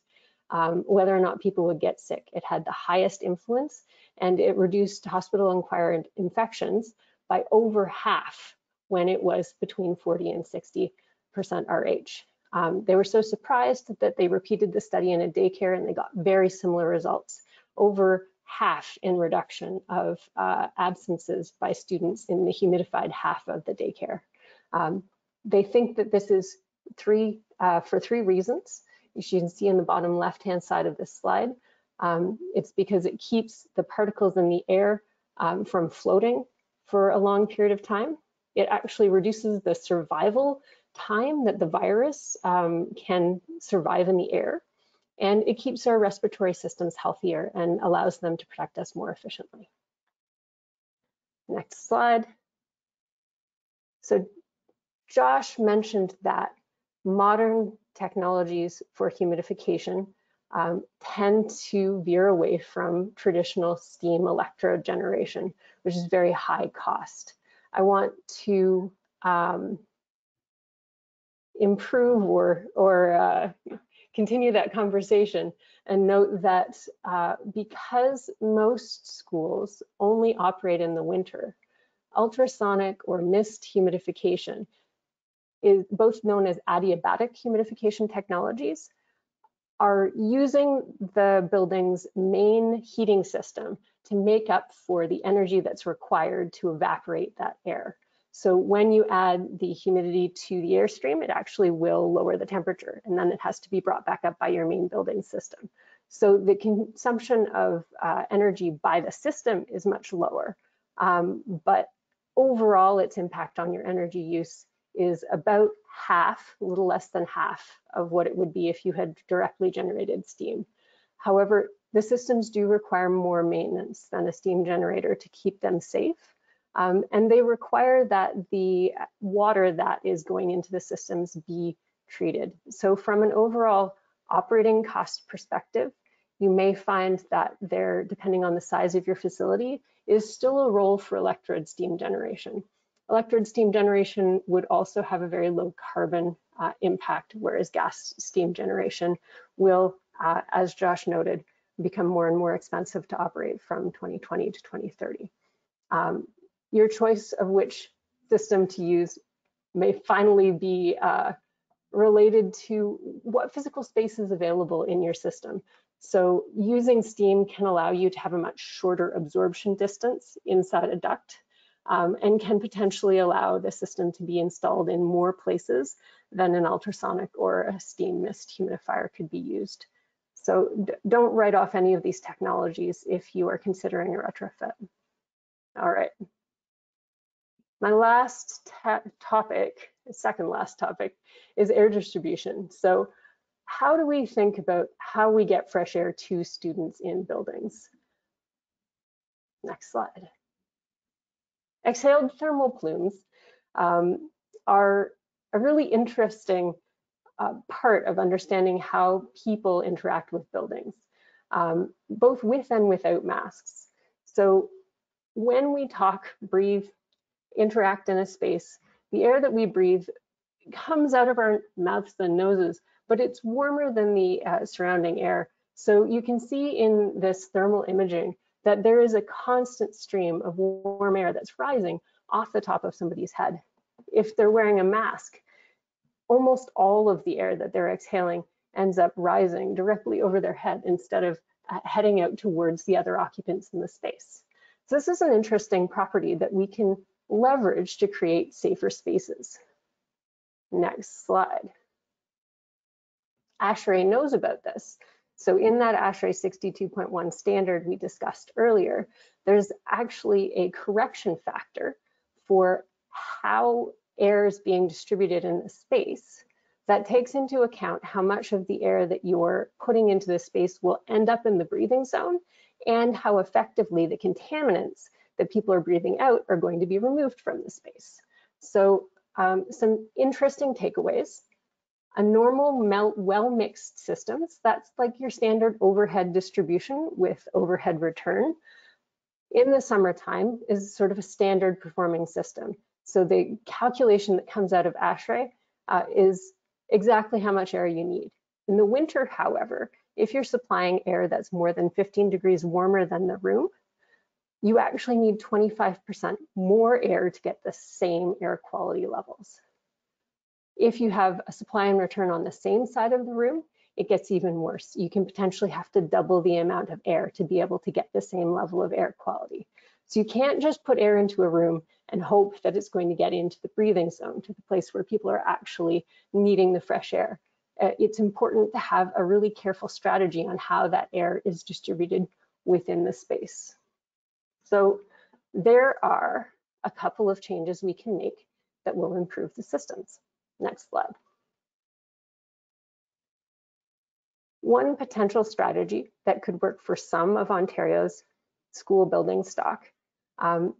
um, whether or not people would get sick. It had the highest influence and it reduced hospital acquired infections by over half when it was between 40 and 60% RH. Um, they were so surprised that they repeated the study in a daycare and they got very similar results, over half in reduction of uh, absences by students in the humidified half of the daycare. Um, they think that this is three uh, for three reasons. As you can see in the bottom left-hand side of this slide. Um, it's because it keeps the particles in the air um, from floating for a long period of time. It actually reduces the survival time that the virus um, can survive in the air. And it keeps our respiratory systems healthier and allows them to protect us more efficiently. Next slide. So Josh mentioned that modern technologies for humidification um, tend to veer away from traditional steam electrode generation, which is very high cost. I want to um, improve or, or uh, continue that conversation and note that uh, because most schools only operate in the winter, ultrasonic or mist humidification is both known as adiabatic humidification technologies are using the building's main heating system to make up for the energy that's required to evaporate that air. So when you add the humidity to the airstream, it actually will lower the temperature and then it has to be brought back up by your main building system. So the consumption of uh, energy by the system is much lower, um, but overall, its impact on your energy use is about half, a little less than half of what it would be if you had directly generated steam. However, the systems do require more maintenance than a steam generator to keep them safe. Um, and they require that the water that is going into the systems be treated. So from an overall operating cost perspective, you may find that there, depending on the size of your facility, is still a role for electrode steam generation. Electrode steam generation would also have a very low carbon uh, impact, whereas gas steam generation will, uh, as Josh noted, become more and more expensive to operate from 2020 to 2030. Um, your choice of which system to use may finally be uh, related to what physical space is available in your system. So using steam can allow you to have a much shorter absorption distance inside a duct um, and can potentially allow the system to be installed in more places than an ultrasonic or a steam mist humidifier could be used. So don't write off any of these technologies if you are considering a retrofit. All right. My last topic, second last topic, is air distribution. So how do we think about how we get fresh air to students in buildings? Next slide. Exhaled thermal plumes um, are a really interesting uh, part of understanding how people interact with buildings, um, both with and without masks. So when we talk, breathe, interact in a space, the air that we breathe comes out of our mouths and noses, but it's warmer than the uh, surrounding air. So you can see in this thermal imaging that there is a constant stream of warm air that's rising off the top of somebody's head. If they're wearing a mask, almost all of the air that they're exhaling ends up rising directly over their head instead of uh, heading out towards the other occupants in the space. So this is an interesting property that we can leverage to create safer spaces. Next slide. ASHRAE knows about this. So in that ASHRAE 62.1 standard we discussed earlier, there's actually a correction factor for how air is being distributed in the space that takes into account how much of the air that you're putting into the space will end up in the breathing zone and how effectively the contaminants that people are breathing out are going to be removed from the space. So um, some interesting takeaways. A normal melt well-mixed systems, that's like your standard overhead distribution with overhead return. In the summertime is sort of a standard performing system. So the calculation that comes out of ASHRAE uh, is exactly how much air you need. In the winter, however, if you're supplying air that's more than 15 degrees warmer than the room, you actually need 25% more air to get the same air quality levels. If you have a supply and return on the same side of the room, it gets even worse. You can potentially have to double the amount of air to be able to get the same level of air quality. So you can't just put air into a room and hope that it's going to get into the breathing zone, to the place where people are actually needing the fresh air. Uh, it's important to have a really careful strategy on how that air is distributed within the space. So there are a couple of changes we can make that will improve the systems. Next slide. One potential strategy that could work for some of Ontario's school building stock um,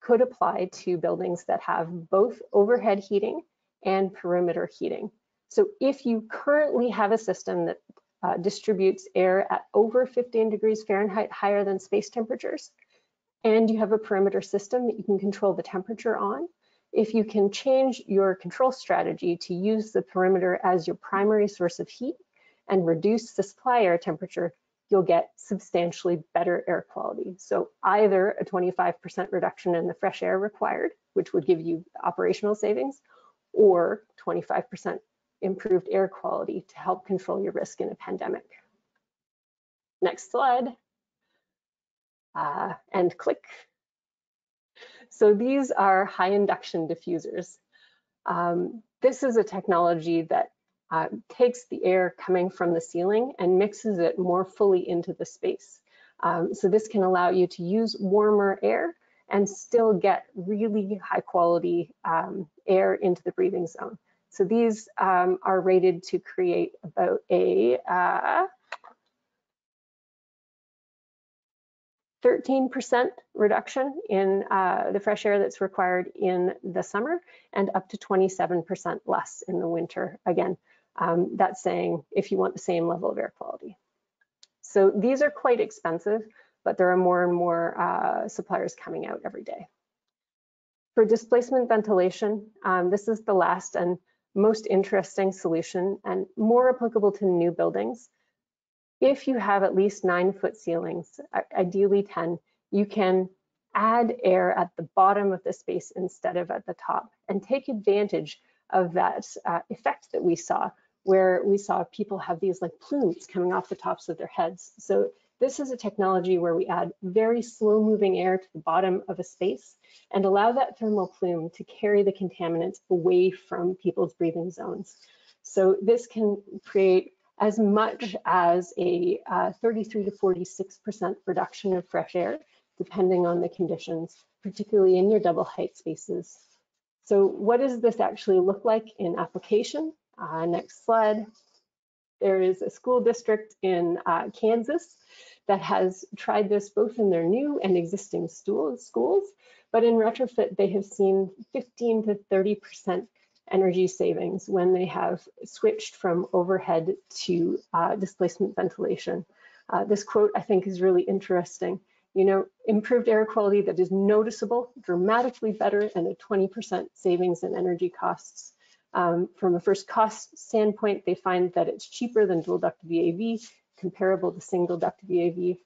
could apply to buildings that have both overhead heating and perimeter heating. So if you currently have a system that uh, distributes air at over 15 degrees Fahrenheit higher than space temperatures, and you have a perimeter system that you can control the temperature on. If you can change your control strategy to use the perimeter as your primary source of heat and reduce the supply air temperature, you'll get substantially better air quality. So either a 25% reduction in the fresh air required, which would give you operational savings, or 25% improved air quality to help control your risk in a pandemic. Next slide uh, and click. So these are high induction diffusers. Um, this is a technology that uh, takes the air coming from the ceiling and mixes it more fully into the space. Um, so this can allow you to use warmer air and still get really high quality um, air into the breathing zone. So these um, are rated to create about a uh, 13% reduction in uh, the fresh air that's required in the summer and up to 27% less in the winter. Again, um, that's saying if you want the same level of air quality. So these are quite expensive, but there are more and more uh, suppliers coming out every day. For displacement ventilation, um, this is the last and most interesting solution and more applicable to new buildings if you have at least nine foot ceilings, ideally 10, you can add air at the bottom of the space instead of at the top and take advantage of that uh, effect that we saw where we saw people have these like plumes coming off the tops of their heads. So this is a technology where we add very slow moving air to the bottom of a space and allow that thermal plume to carry the contaminants away from people's breathing zones. So this can create as much as a uh, 33 to 46% reduction of fresh air, depending on the conditions, particularly in your double height spaces. So what does this actually look like in application? Uh, next slide. There is a school district in uh, Kansas that has tried this both in their new and existing schools, but in retrofit, they have seen 15 to 30% energy savings when they have switched from overhead to uh, displacement ventilation. Uh, this quote I think is really interesting. You know, improved air quality that is noticeable, dramatically better, and a 20% savings in energy costs. Um, from a first cost standpoint, they find that it's cheaper than dual duct VAV, comparable to single duct VAV.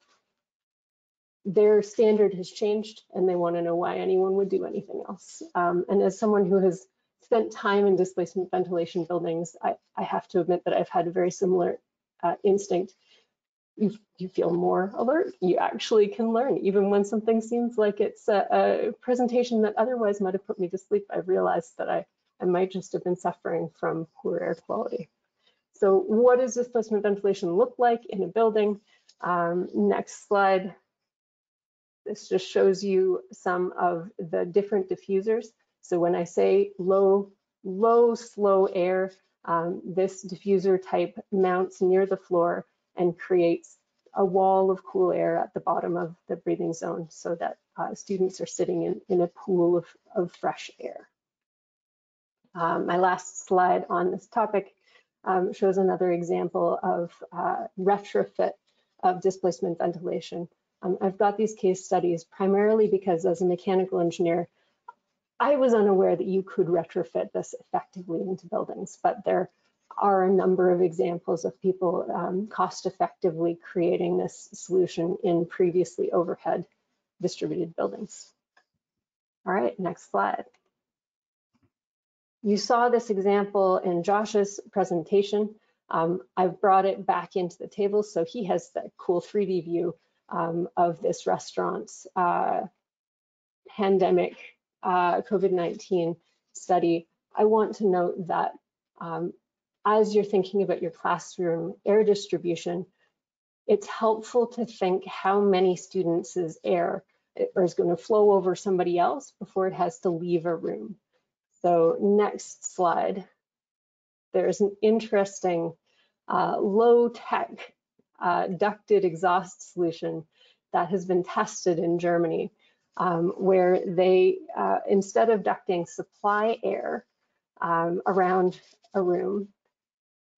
Their standard has changed and they want to know why anyone would do anything else. Um, and as someone who has spent time in displacement ventilation buildings, I, I have to admit that I've had a very similar uh, instinct. You, you feel more alert. You actually can learn. Even when something seems like it's a, a presentation that otherwise might have put me to sleep, I realized that I, I might just have been suffering from poor air quality. So what does displacement ventilation look like in a building? Um, next slide. This just shows you some of the different diffusers. So when I say low, low, slow air, um, this diffuser type mounts near the floor and creates a wall of cool air at the bottom of the breathing zone so that uh, students are sitting in, in a pool of, of fresh air. Um, my last slide on this topic um, shows another example of uh, retrofit of displacement ventilation. Um, I've got these case studies primarily because as a mechanical engineer, I was unaware that you could retrofit this effectively into buildings, but there are a number of examples of people um, cost effectively creating this solution in previously overhead distributed buildings. All right, next slide. You saw this example in Josh's presentation. Um, I've brought it back into the table so he has the cool 3D view um, of this restaurant's uh, pandemic uh, COVID-19 study, I want to note that um, as you're thinking about your classroom air distribution, it's helpful to think how many students' air is going to flow over somebody else before it has to leave a room. So next slide. There's an interesting uh, low-tech uh, ducted exhaust solution that has been tested in Germany um, where they, uh, instead of ducting supply air um, around a room,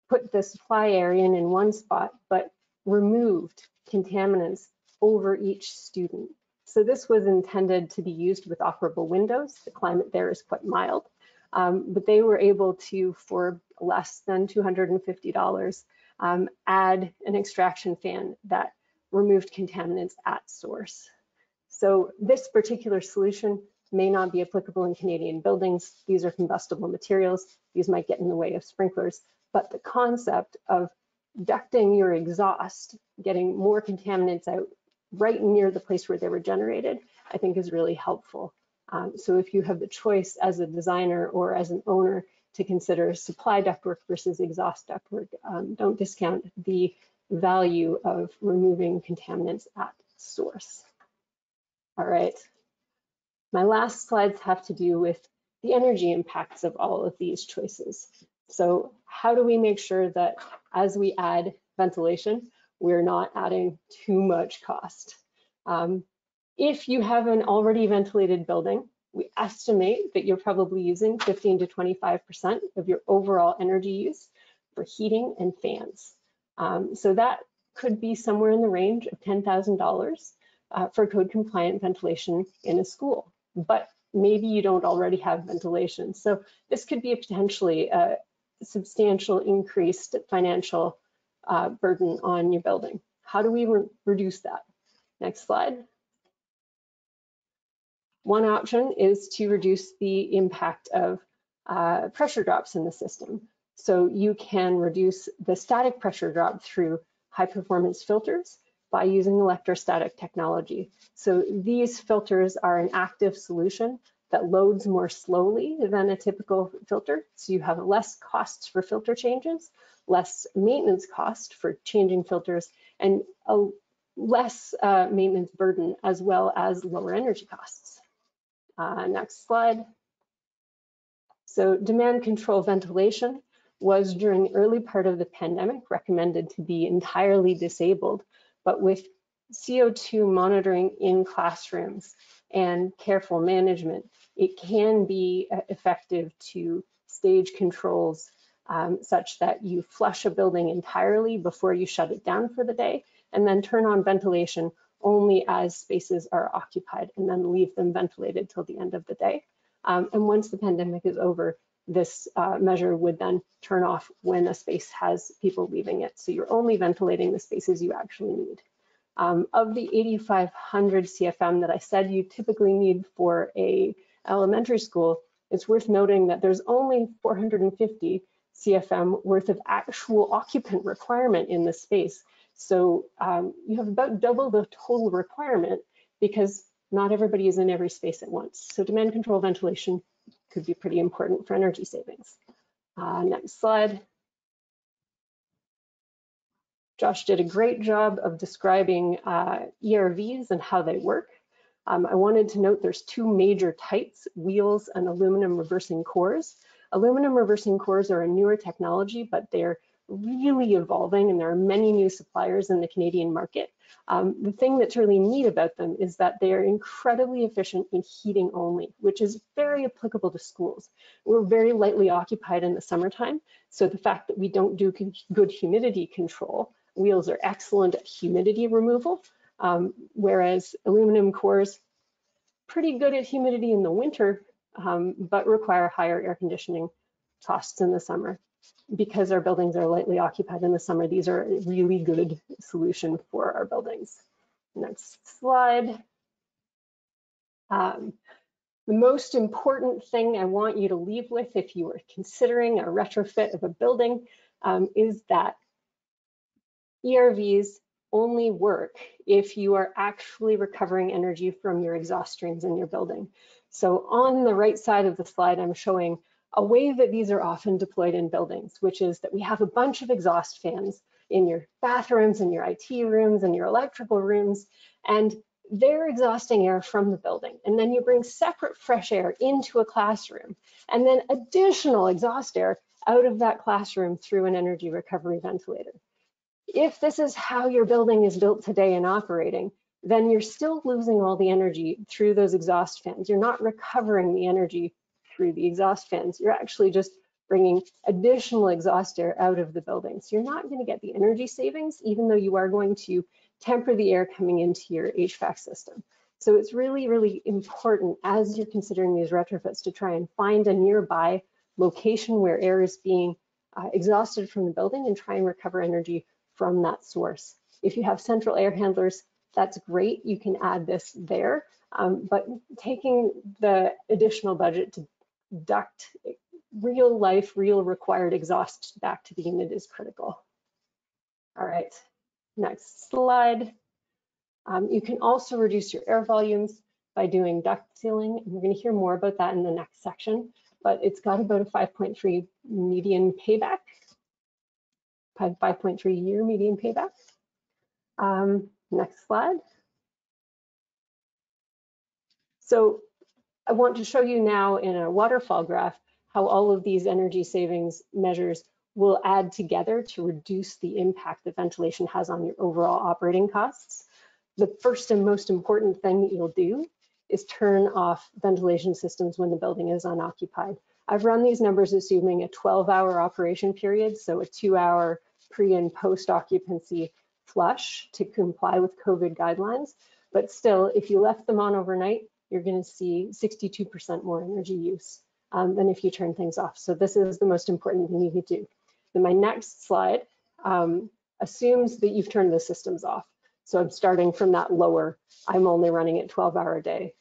put the supply air in in one spot, but removed contaminants over each student. So this was intended to be used with operable windows. The climate there is quite mild, um, but they were able to, for less than $250, um, add an extraction fan that removed contaminants at source. So this particular solution may not be applicable in Canadian buildings. These are combustible materials. These might get in the way of sprinklers, but the concept of ducting your exhaust, getting more contaminants out right near the place where they were generated, I think is really helpful. Um, so if you have the choice as a designer or as an owner to consider supply ductwork versus exhaust ductwork, um, don't discount the value of removing contaminants at source. All right. My last slides have to do with the energy impacts of all of these choices. So how do we make sure that as we add ventilation, we're not adding too much cost? Um, if you have an already ventilated building, we estimate that you're probably using 15 to 25% of your overall energy use for heating and fans. Um, so that could be somewhere in the range of $10,000 uh, for code compliant ventilation in a school. But maybe you don't already have ventilation. So this could be a potentially a substantial increased financial uh, burden on your building. How do we re reduce that? Next slide. One option is to reduce the impact of uh, pressure drops in the system. So you can reduce the static pressure drop through high performance filters by using electrostatic technology. So these filters are an active solution that loads more slowly than a typical filter. So you have less costs for filter changes, less maintenance cost for changing filters, and a less uh, maintenance burden as well as lower energy costs. Uh, next slide. So demand control ventilation was during the early part of the pandemic recommended to be entirely disabled, but with CO2 monitoring in classrooms and careful management, it can be effective to stage controls um, such that you flush a building entirely before you shut it down for the day, and then turn on ventilation only as spaces are occupied, and then leave them ventilated till the end of the day. Um, and once the pandemic is over, this uh, measure would then turn off when a space has people leaving it. So you're only ventilating the spaces you actually need. Um, of the 8,500 CFM that I said you typically need for a elementary school, it's worth noting that there's only 450 CFM worth of actual occupant requirement in this space. So um, you have about double the total requirement because not everybody is in every space at once. So demand control ventilation could be pretty important for energy savings. Uh, next slide. Josh did a great job of describing uh, ERVs and how they work. Um, I wanted to note there's two major types, wheels and aluminum reversing cores. Aluminum reversing cores are a newer technology, but they're really evolving and there are many new suppliers in the Canadian market. Um, the thing that's really neat about them is that they are incredibly efficient in heating only, which is very applicable to schools. We're very lightly occupied in the summertime, so the fact that we don't do good humidity control, wheels are excellent at humidity removal, um, whereas aluminum cores, pretty good at humidity in the winter, um, but require higher air conditioning costs in the summer because our buildings are lightly occupied in the summer, these are a really good solution for our buildings. Next slide. Um, the most important thing I want you to leave with if you are considering a retrofit of a building um, is that ERVs only work if you are actually recovering energy from your exhaust streams in your building. So on the right side of the slide, I'm showing a way that these are often deployed in buildings, which is that we have a bunch of exhaust fans in your bathrooms and your IT rooms and your electrical rooms, and they're exhausting air from the building. And then you bring separate fresh air into a classroom, and then additional exhaust air out of that classroom through an energy recovery ventilator. If this is how your building is built today and operating, then you're still losing all the energy through those exhaust fans. You're not recovering the energy through the exhaust fans, you're actually just bringing additional exhaust air out of the building. So you're not going to get the energy savings, even though you are going to temper the air coming into your HVAC system. So it's really, really important as you're considering these retrofits to try and find a nearby location where air is being uh, exhausted from the building and try and recover energy from that source. If you have central air handlers, that's great. You can add this there. Um, but taking the additional budget to duct real life, real required exhaust back to the unit is critical. All right, next slide. Um, you can also reduce your air volumes by doing duct sealing. We're gonna hear more about that in the next section, but it's got about a 5.3 median payback, 5.3 year median payback. Um, next slide. So I want to show you now in a waterfall graph how all of these energy savings measures will add together to reduce the impact that ventilation has on your overall operating costs. The first and most important thing that you'll do is turn off ventilation systems when the building is unoccupied. I've run these numbers assuming a 12 hour operation period, so a two hour pre and post occupancy flush to comply with COVID guidelines. But still, if you left them on overnight, you're gonna see 62% more energy use um, than if you turn things off. So this is the most important thing you could do. Then my next slide um, assumes that you've turned the systems off. So I'm starting from that lower, I'm only running it 12 hour a day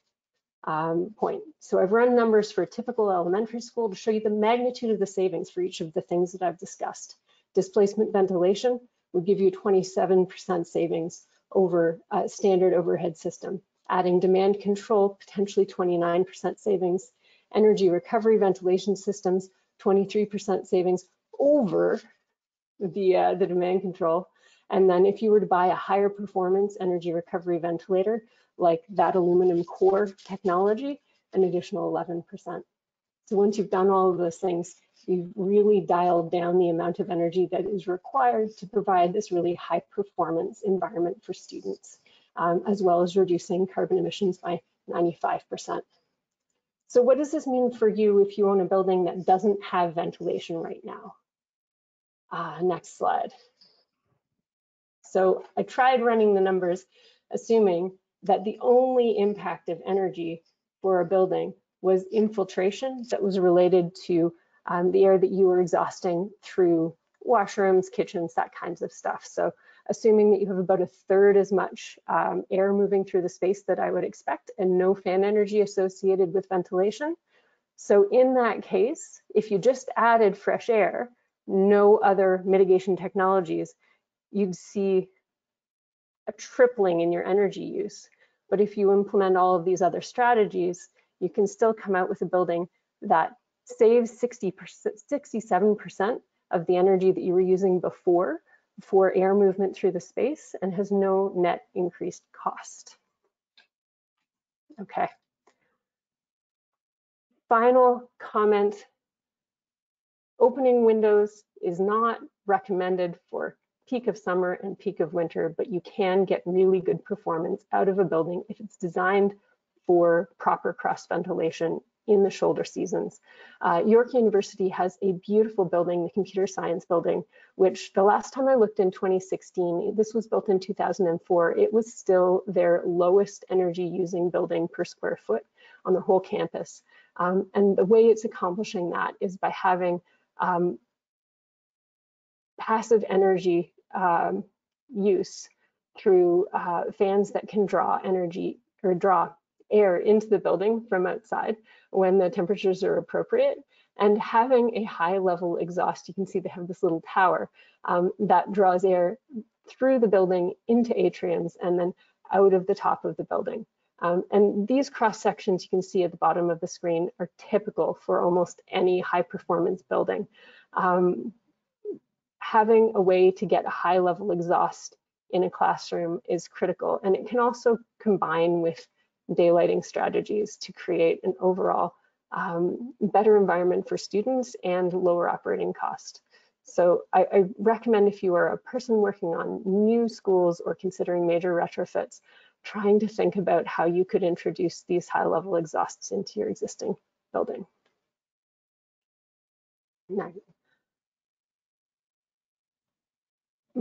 um, point. So I've run numbers for a typical elementary school to show you the magnitude of the savings for each of the things that I've discussed. Displacement ventilation would give you 27% savings over a standard overhead system. Adding demand control, potentially 29% savings. Energy recovery ventilation systems, 23% savings over the, uh, the demand control. And then if you were to buy a higher performance energy recovery ventilator, like that aluminum core technology, an additional 11%. So once you've done all of those things, you've really dialed down the amount of energy that is required to provide this really high performance environment for students, um, as well as reducing carbon emissions by 95%. So what does this mean for you if you own a building that doesn't have ventilation right now? Uh, next slide. So I tried running the numbers, assuming that the only impact of energy for a building was infiltration that was related to um, the air that you were exhausting through washrooms, kitchens, that kinds of stuff. So assuming that you have about a third as much um, air moving through the space that I would expect and no fan energy associated with ventilation. So in that case, if you just added fresh air, no other mitigation technologies, you'd see a tripling in your energy use. But if you implement all of these other strategies, you can still come out with a building that saves 60%, 67% of the energy that you were using before for air movement through the space and has no net increased cost. Okay. Final comment. Opening windows is not recommended for peak of summer and peak of winter, but you can get really good performance out of a building if it's designed for proper cross ventilation in the shoulder seasons. Uh, York University has a beautiful building, the computer science building, which the last time I looked in 2016, this was built in 2004, it was still their lowest energy using building per square foot on the whole campus. Um, and the way it's accomplishing that is by having um, passive energy um, use through uh, fans that can draw energy or draw air into the building from outside when the temperatures are appropriate and having a high level exhaust, you can see they have this little tower um, that draws air through the building into atriums and then out of the top of the building. Um, and these cross sections you can see at the bottom of the screen are typical for almost any high performance building. Um, having a way to get a high level exhaust in a classroom is critical. And it can also combine with daylighting strategies to create an overall um, better environment for students and lower operating cost. So I, I, recommend if you are a person working on new schools or considering major retrofits, trying to think about how you could introduce these high level exhausts into your existing building.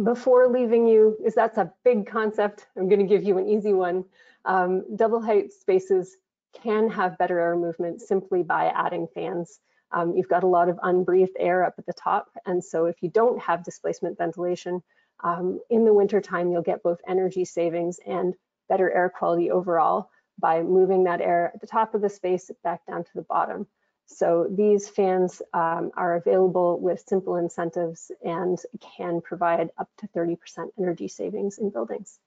Before leaving you, is that's a big concept. I'm going to give you an easy one. Um, double height spaces can have better air movement simply by adding fans. Um, you've got a lot of unbreathed air up at the top, and so if you don't have displacement ventilation, um, in the winter time, you'll get both energy savings and better air quality overall by moving that air at the top of the space back down to the bottom. So these fans um, are available with simple incentives and can provide up to 30% energy savings in buildings.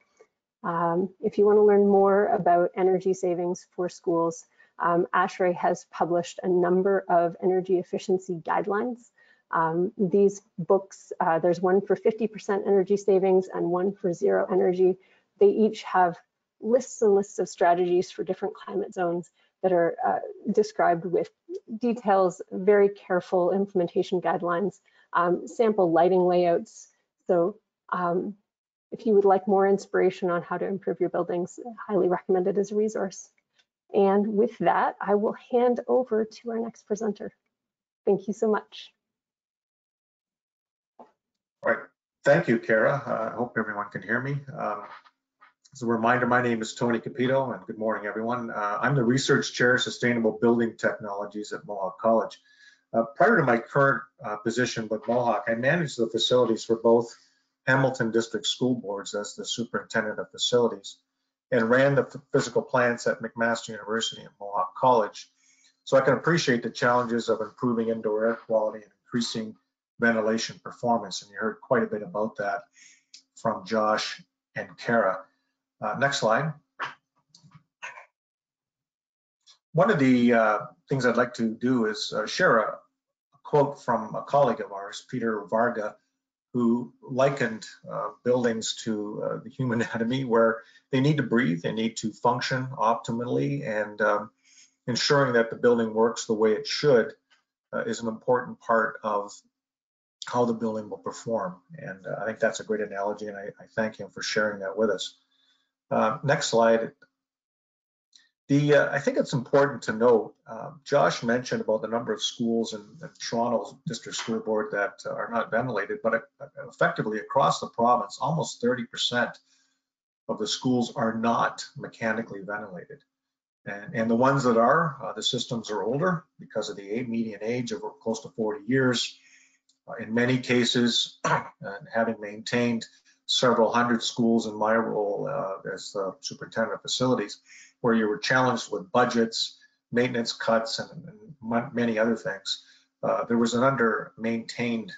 Um, if you want to learn more about energy savings for schools, um, ASHRAE has published a number of energy efficiency guidelines. Um, these books, uh, there's one for 50% energy savings and one for zero energy. They each have lists and lists of strategies for different climate zones that are uh, described with details, very careful implementation guidelines, um, sample lighting layouts. So um, if you would like more inspiration on how to improve your buildings, highly recommended as a resource. And with that, I will hand over to our next presenter. Thank you so much. All right. Thank you, Kara. Uh, I hope everyone can hear me. Um, as a reminder, my name is Tony Cupido, and good morning, everyone. Uh, I'm the Research Chair, Sustainable Building Technologies at Mohawk College. Uh, prior to my current uh, position with Mohawk, I managed the facilities for both Hamilton District School Boards as the Superintendent of Facilities and ran the physical plants at McMaster University and Mohawk College. So I can appreciate the challenges of improving indoor air quality and increasing ventilation performance. And you heard quite a bit about that from Josh and Kara. Uh, next slide. One of the uh, things I'd like to do is uh, share a, a, quote from a colleague of ours, Peter Varga, who likened uh, buildings to uh, the human anatomy where they need to breathe, they need to function optimally, and um, ensuring that the building works the way it should uh, is an important part of how the building will perform. And I think that's a great analogy, and I, I thank him for sharing that with us. Uh, next slide. The, uh, I think it's important to note, uh, Josh mentioned about the number of schools in, in Toronto District School Board that are not ventilated, but uh, effectively across the province, almost 30% of the schools are not mechanically ventilated. And, and the ones that are, uh, the systems are older because of the median age of close to 40 years. Uh, in many cases, having maintained several hundred schools in my role uh, as the superintendent of facilities, where you were challenged with budgets, maintenance cuts, and, and many other things. Uh, there was an under-maintained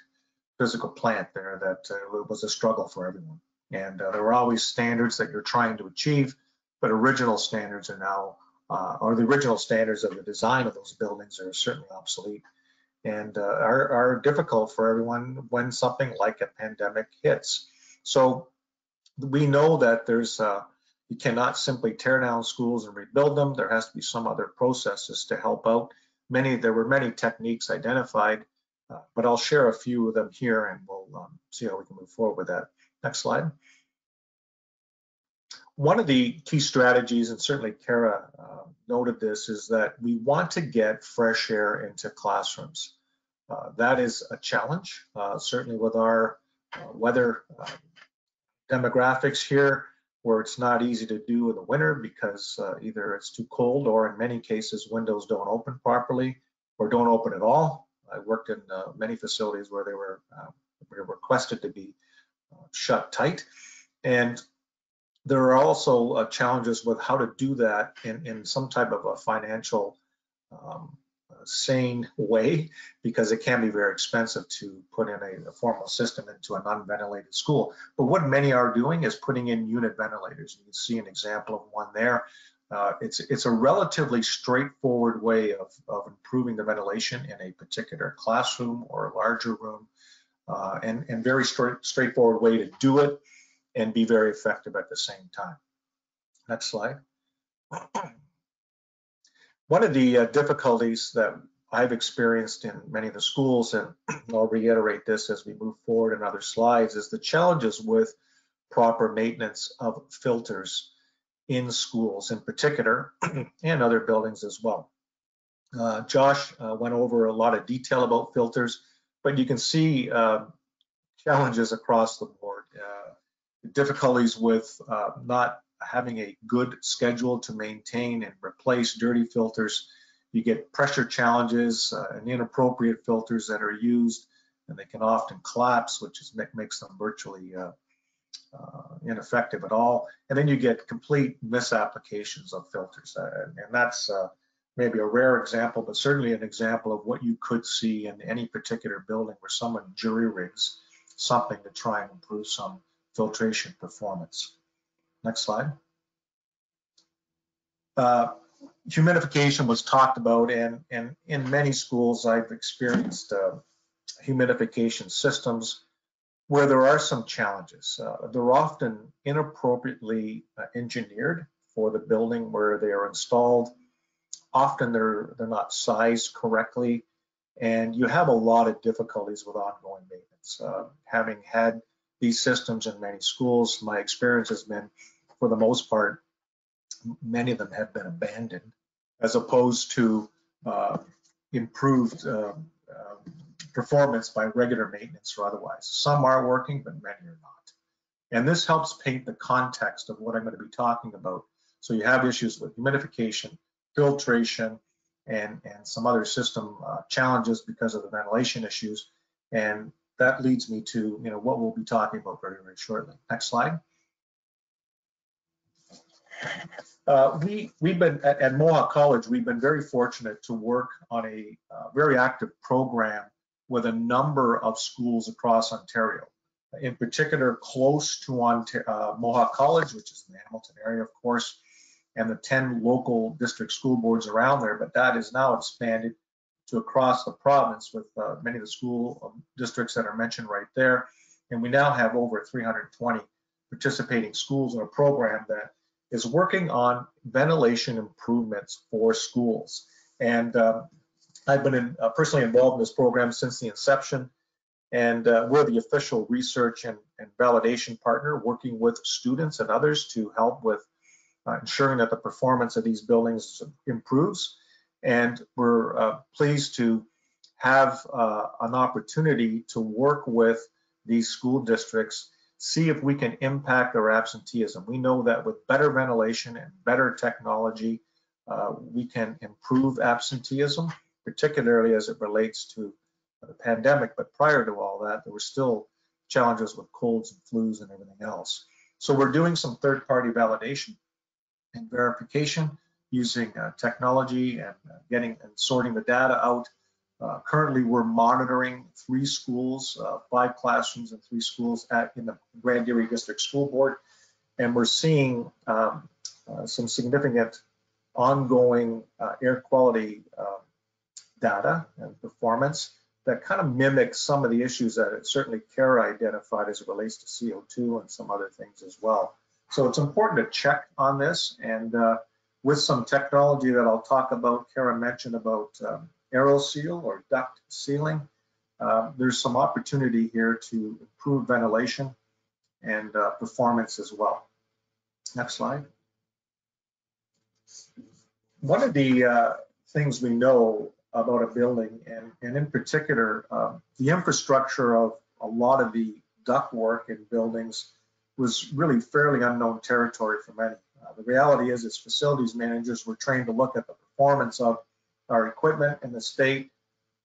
physical plant there that uh, was a struggle for everyone. And uh, there were always standards that you're trying to achieve, but original standards are now, uh, or the original standards of the design of those buildings are certainly obsolete and uh, are, are difficult for everyone when something like a pandemic hits. So we know that there's uh, you cannot simply tear down schools and rebuild them. There has to be some other processes to help out. Many there were many techniques identified, uh, but I'll share a few of them here, and we'll um, see how we can move forward with that. Next slide. One of the key strategies, and certainly Kara uh, noted this, is that we want to get fresh air into classrooms. Uh, that is a challenge, uh, certainly with our uh, weather um, demographics here where it's not easy to do in the winter because uh, either it's too cold or in many cases windows don't open properly or don't open at all. I worked in uh, many facilities where they were, uh, were requested to be uh, shut tight. And there are also uh, challenges with how to do that in, in some type of a financial um, sane way because it can be very expensive to put in a, a, formal system into an unventilated school. But what many are doing is putting in unit ventilators. You can see an example of one there. Uh, it's it's a relatively straightforward way of, of improving the ventilation in a particular classroom or a larger room, uh, and and very straight, straightforward way to do it and be very effective at the same time. Next slide. One of the uh, difficulties that I've experienced in many of the schools, and I'll reiterate this as we move forward in other slides, is the challenges with proper maintenance of filters in schools in particular, and other buildings as well. Uh, Josh uh, went over a lot of detail about filters, but you can see uh, challenges across the board. Uh, difficulties with uh, not having a good schedule to maintain and replace dirty filters. You get pressure challenges uh, and inappropriate filters that are used, and they can often collapse, which is, makes them virtually uh, uh, ineffective at all. And then you get complete misapplications of filters, uh, and, that's uh, maybe a rare example, but certainly an example of what you could see in any particular building where someone jury rigs something to try and improve some filtration performance. Next slide. Uh, humidification was talked about and, and in many schools I've experienced uh, humidification systems where there are some challenges. Uh, they're often inappropriately uh, engineered for the building where they are installed. often they're they're not sized correctly, and you have a lot of difficulties with ongoing maintenance. Uh, having had these systems in many schools, my experience has been, for the most part, many of them have been abandoned, as opposed to uh, improved uh, uh, performance by regular maintenance or otherwise. Some are working, but many are not. And this helps paint the context of what I'm going to be talking about. So you have issues with humidification, filtration, and, and some other system uh, challenges because of the ventilation issues. And that leads me to you know what we'll be talking about very, very shortly. Next slide. Uh, we, we've been at, at, Mohawk College, we've been very fortunate to work on a uh, very active program with a number of schools across Ontario. In particular, close to Ontario, uh, Mohawk College, which is in the Hamilton area, of course, and the 10 local district school boards around there, but that is now expanded to across the province with uh, many of the school um, districts that are mentioned right there. And we now have over 320 participating schools in a program that is working on ventilation improvements for schools. And um, I've been in, uh, personally involved in this program since the inception, and uh, we're the official research and, and, validation partner working with students and others to help with uh, ensuring that the performance of these buildings improves. And we're uh, pleased to have uh, an opportunity to work with these school districts see if we can impact their absenteeism. We know that with better ventilation and better technology, uh, we can improve absenteeism, particularly as it relates to the pandemic. But prior to all that, there were still challenges with colds and flus and everything else. So we're doing some third-party validation and verification using uh, technology and uh, getting and sorting the data out uh, currently, we're monitoring three schools, five classrooms and three schools at in the Grand Erie District School Board, and we're seeing um, some significant ongoing air quality um, data and performance that kind of mimics some of the issues that certainly Kara identified as it relates to CO2 and some other things as well. So it's important to check on this, and uh, with some technology that I'll talk about, Kara mentioned about um, AeroSeal or duct sealing. Uh, there's some opportunity here to improve ventilation and uh, performance as well. Next slide. One of the uh, things we know about a building, and, and in particular, um, the infrastructure of a lot of the ductwork in buildings was really fairly unknown territory for many. The reality is, as facilities managers, we're trained to look at the performance of our equipment and the state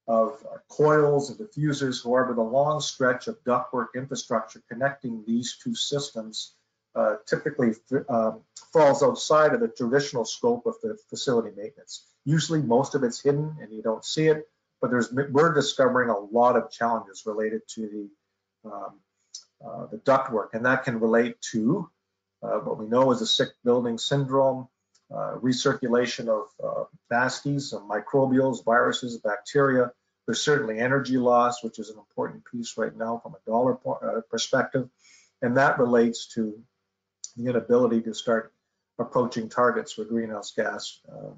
of coils and diffusers. However, the long stretch of ductwork infrastructure connecting these two systems uh, typically uh, falls outside of the traditional scope of the facility maintenance. Usually most of it's hidden and you don't see it, but there's we're discovering a lot of challenges related to the um, uh, the ductwork, and that can relate to what we know is a sick building syndrome, uh, recirculation of uh, nasties, of microbials, viruses, bacteria. There's certainly energy loss, which is an important piece right now from a dollar uh, perspective. And that relates to the inability to start approaching targets for greenhouse gas uh,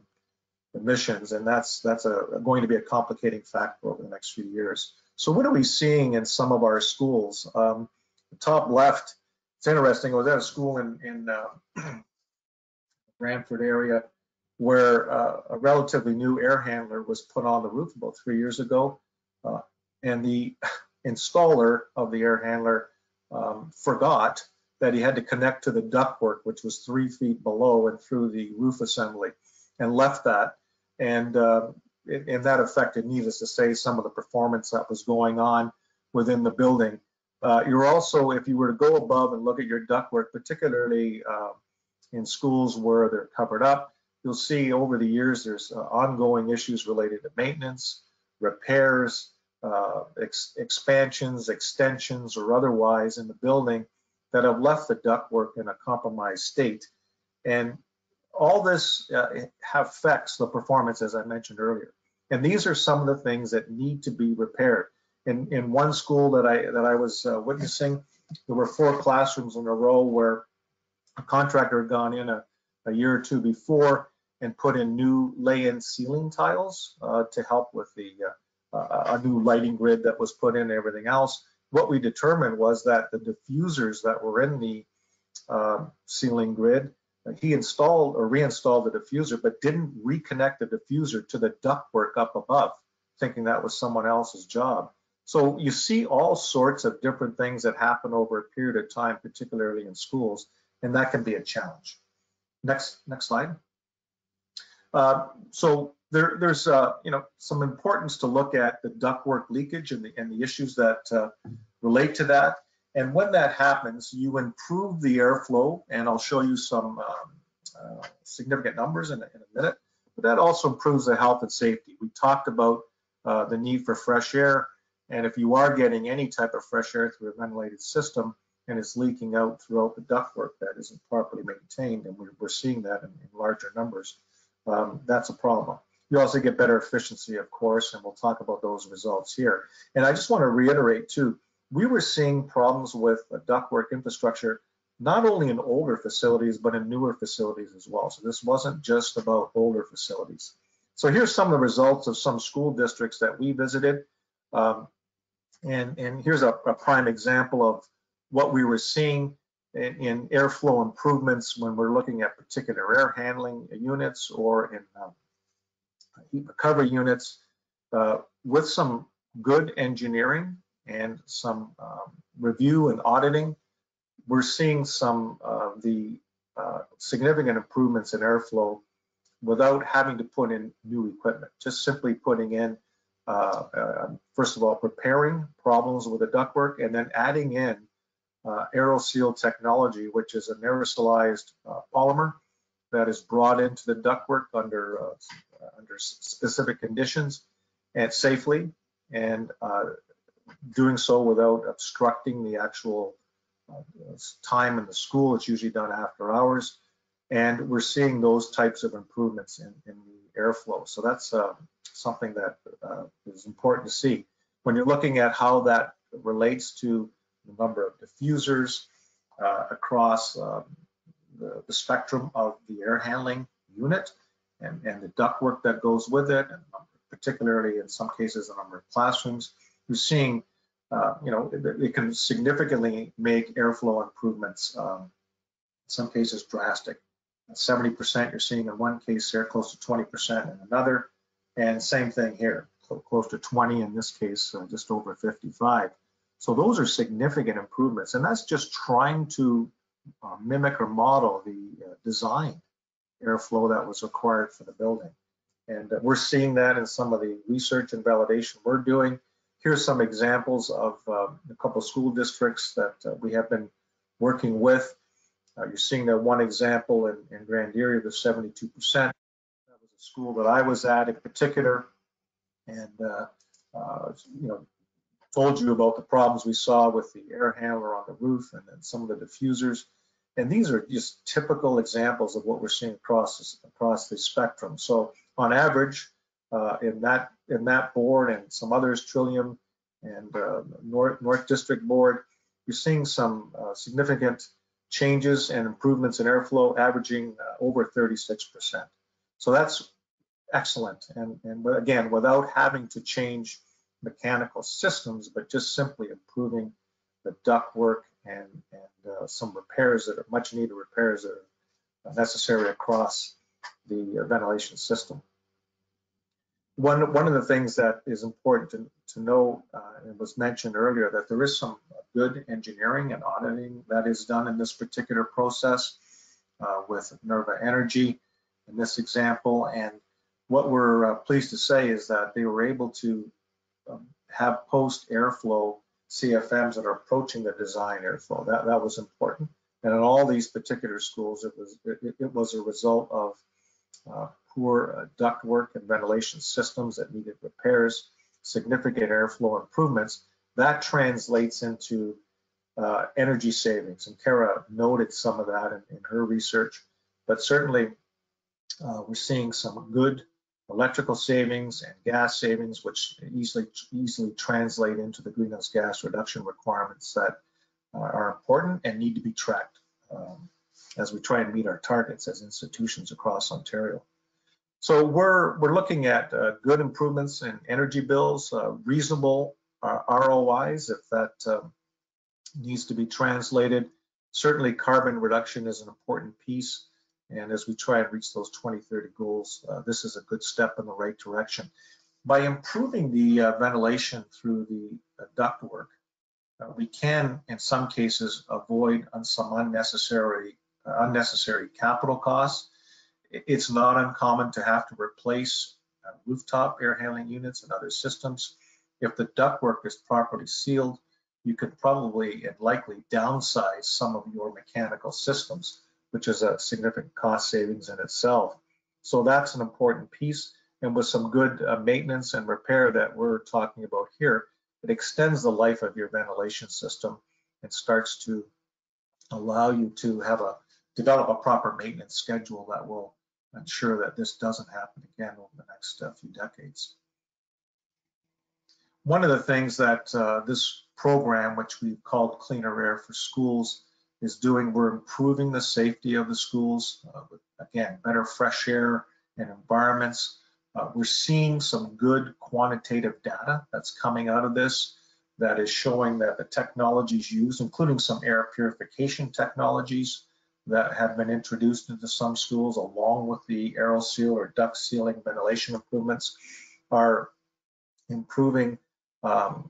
emissions. And that's, that's a, going to be a complicating factor over the next few years. So what are we seeing in some of our schools? Um, the top left, it's interesting, I was at a school in, in uh, Brantford area where uh, a relatively new air handler was put on the roof about three years ago. Uh, and the installer of the air handler um, forgot that he had to connect to the ductwork, which was three feet below and through the roof assembly, and left that. And, uh, and that affected, needless to say, some of the performance that was going on within the building. Uh, you're also, if you were to go above and look at your ductwork, particularly uh, in schools where they're covered up. You'll see over the years there's uh, ongoing issues related to maintenance, repairs, uh, ex expansions, extensions, or otherwise in the building that have left the ductwork in a compromised state. And all this uh, affects the performance, as I mentioned earlier. And these are some of the things that need to be repaired. In, in one school that I that I was uh, witnessing, there were four classrooms in a row where a contractor had gone in a, a year or two before and put in new lay-in ceiling tiles uh, to help with the uh, uh, a new lighting grid that was put in and everything else. What we determined was that the diffusers that were in the um, ceiling grid, he installed or reinstalled the diffuser, but didn't reconnect the diffuser to the ductwork up above, thinking that was someone else's job. So you see all sorts of different things that happen over a period of time, particularly in schools, and that can be a challenge. Next, next slide. Uh, so there, there's uh, you know some importance to look at the ductwork leakage and the, and the issues that uh, relate to that. And when that happens, you improve the airflow, and I'll show you some um, uh, significant numbers in a, in a, minute. But that also improves the health and safety. We talked about uh, the need for fresh air, and if you are getting any type of fresh air through a ventilated system and it's leaking out throughout the ductwork that isn't properly maintained, and we're, seeing that in, in larger numbers, um, that's a problem. You also get better efficiency, of course, and we'll talk about those results here. And I just want to reiterate too, we were seeing problems with ductwork infrastructure, not only in older facilities, but in newer facilities as well. So this wasn't just about older facilities. So here's some of the results of some school districts that we visited. Um, and, and here's a, a, prime example of what we were seeing in, in, airflow improvements when we're looking at particular air handling units or in um, heat recovery units uh, with some good engineering and some um, review and auditing, we're seeing some of the uh, significant improvements in airflow without having to put in new equipment, just simply putting in, uh, uh, first of all, preparing problems with the ductwork and then adding in uh, AeroSeal technology, which is an aerosolized uh, polymer that is brought into the ductwork under, uh, under specific conditions and safely and doing so without obstructing the actual uh, time in the school. It's usually done after hours. And we're seeing those types of improvements in, in the airflow. So that's uh, something that uh, is important to see. When you're looking at how that relates to the number of diffusers uh, across um, the, the, spectrum of the air handling unit and, and the ductwork that goes with it, and particularly in some cases the number of classrooms, you're seeing, uh, you know, it, it, can significantly make airflow improvements, um, in some cases drastic. 70% you're seeing in one case here, close to 20% in another, and same thing here, close to 20 in this case, uh, just over 55. So those are significant improvements, and that's just trying to uh, mimic or model the uh, design airflow that was required for the building. And uh, we're seeing that in some of the research and validation we're doing here's some examples of uh, a couple of school districts that uh, we have been working with. Uh, you're seeing that one example in, in Grand Erie with 72%. School that I was at in particular. And, uh, uh, you know, told you about the problems we saw with the air handler on the roof and then some of the diffusers. And these are just typical examples of what we're seeing across, across the spectrum. So on average, uh, in that in that board and some others, Trillium and uh, North, North District Board, you're seeing some uh, significant changes and improvements in airflow, averaging uh, over 36%. So that's excellent. And, and again, without having to change mechanical systems, but just simply improving the ductwork and, and uh, some repairs that are much needed repairs that are necessary across the ventilation system one one of the things that is important to, to know, uh, and was mentioned earlier, that there is some good engineering and auditing that is done in this particular process uh, with Nerva Energy in this example. And what we're uh, pleased to say is that they were able to um, have post airflow CFMs that are approaching the design airflow. That that was important. And in all these particular schools, it was it, it was a result of uh, poor uh, ductwork and ventilation systems that needed repairs, significant airflow improvements, that translates into uh, energy savings. And Kara noted some of that in, in her research, but certainly uh, we're seeing some good electrical savings and gas savings, which easily easily translate into the greenhouse gas reduction requirements that are important and need to be tracked um, as we try and meet our targets as institutions across Ontario. So we're we're looking at uh, good improvements in energy bills, uh, reasonable uh, ROIs if that um, needs to be translated. Certainly, carbon reduction is an important piece, and as we try and reach those 2030 goals, uh, this is a good step in the right direction. By improving the uh, ventilation through the uh, ductwork, we can, in some cases, avoid some unnecessary unnecessary capital costs it's not uncommon to have to replace uh, rooftop air handling units and other systems. If the ductwork is properly sealed, you could probably and likely downsize some of your mechanical systems, which is a significant cost savings in itself. So that's an important piece. And with some good uh, maintenance and repair that we're talking about here, it extends the life of your ventilation system and starts to allow you to have a develop a proper maintenance schedule that will ensure that this doesn't happen again over the next uh, few decades. One of the things that uh, this program, which we've called Cleaner Air for Schools, is doing, we're improving the safety of the schools, uh, with, again, better fresh air and environments. Uh, we're seeing some good quantitative data that's coming out of this that is showing that the technologies used, including some air purification technologies, that have been introduced into some schools along with the AeroSeal or duct sealing ventilation improvements are improving um,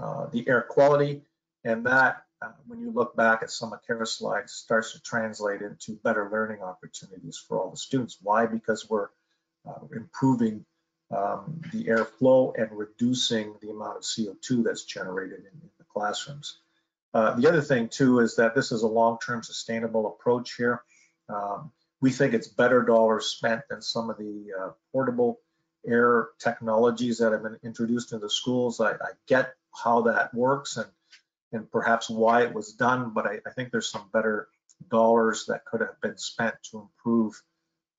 uh, the air quality and that uh, when you look back at some of Kara's slides starts to translate into better learning opportunities for all the students. Why? Because we're uh, improving um, the airflow and reducing the amount of CO2 that's generated in, in the classrooms. Uh, the other thing too is that this is a long-term sustainable approach here. Um, we think it's better dollars spent than some of the uh, portable air technologies that have been introduced into the schools. I, I, get how that works and and perhaps why it was done, but I, I think there's some better dollars that could have been spent to improve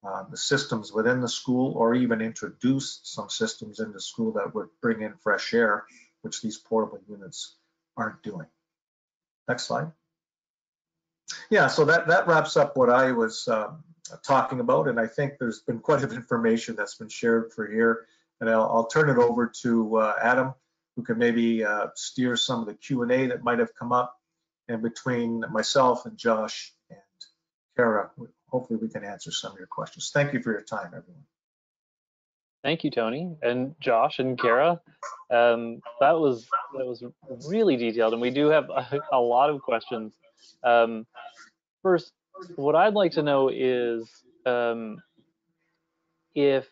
uh, the systems within the school or even introduce some systems into school that would bring in fresh air, which these portable units aren't doing. Next slide. Yeah, so that, that wraps up what I was um, talking about, and I think there's been quite a bit of information that's been shared for here, and I'll, I'll turn it over to uh, Adam, who can maybe uh, steer some of the Q&A that might have come up, and between myself and Josh and Kara, hopefully we can answer some of your questions. Thank you for your time, everyone. Thank you, Tony and Josh and Kara. Um, that was that was really detailed, and we do have a, a lot of questions. Um, first, what I'd like to know is um, if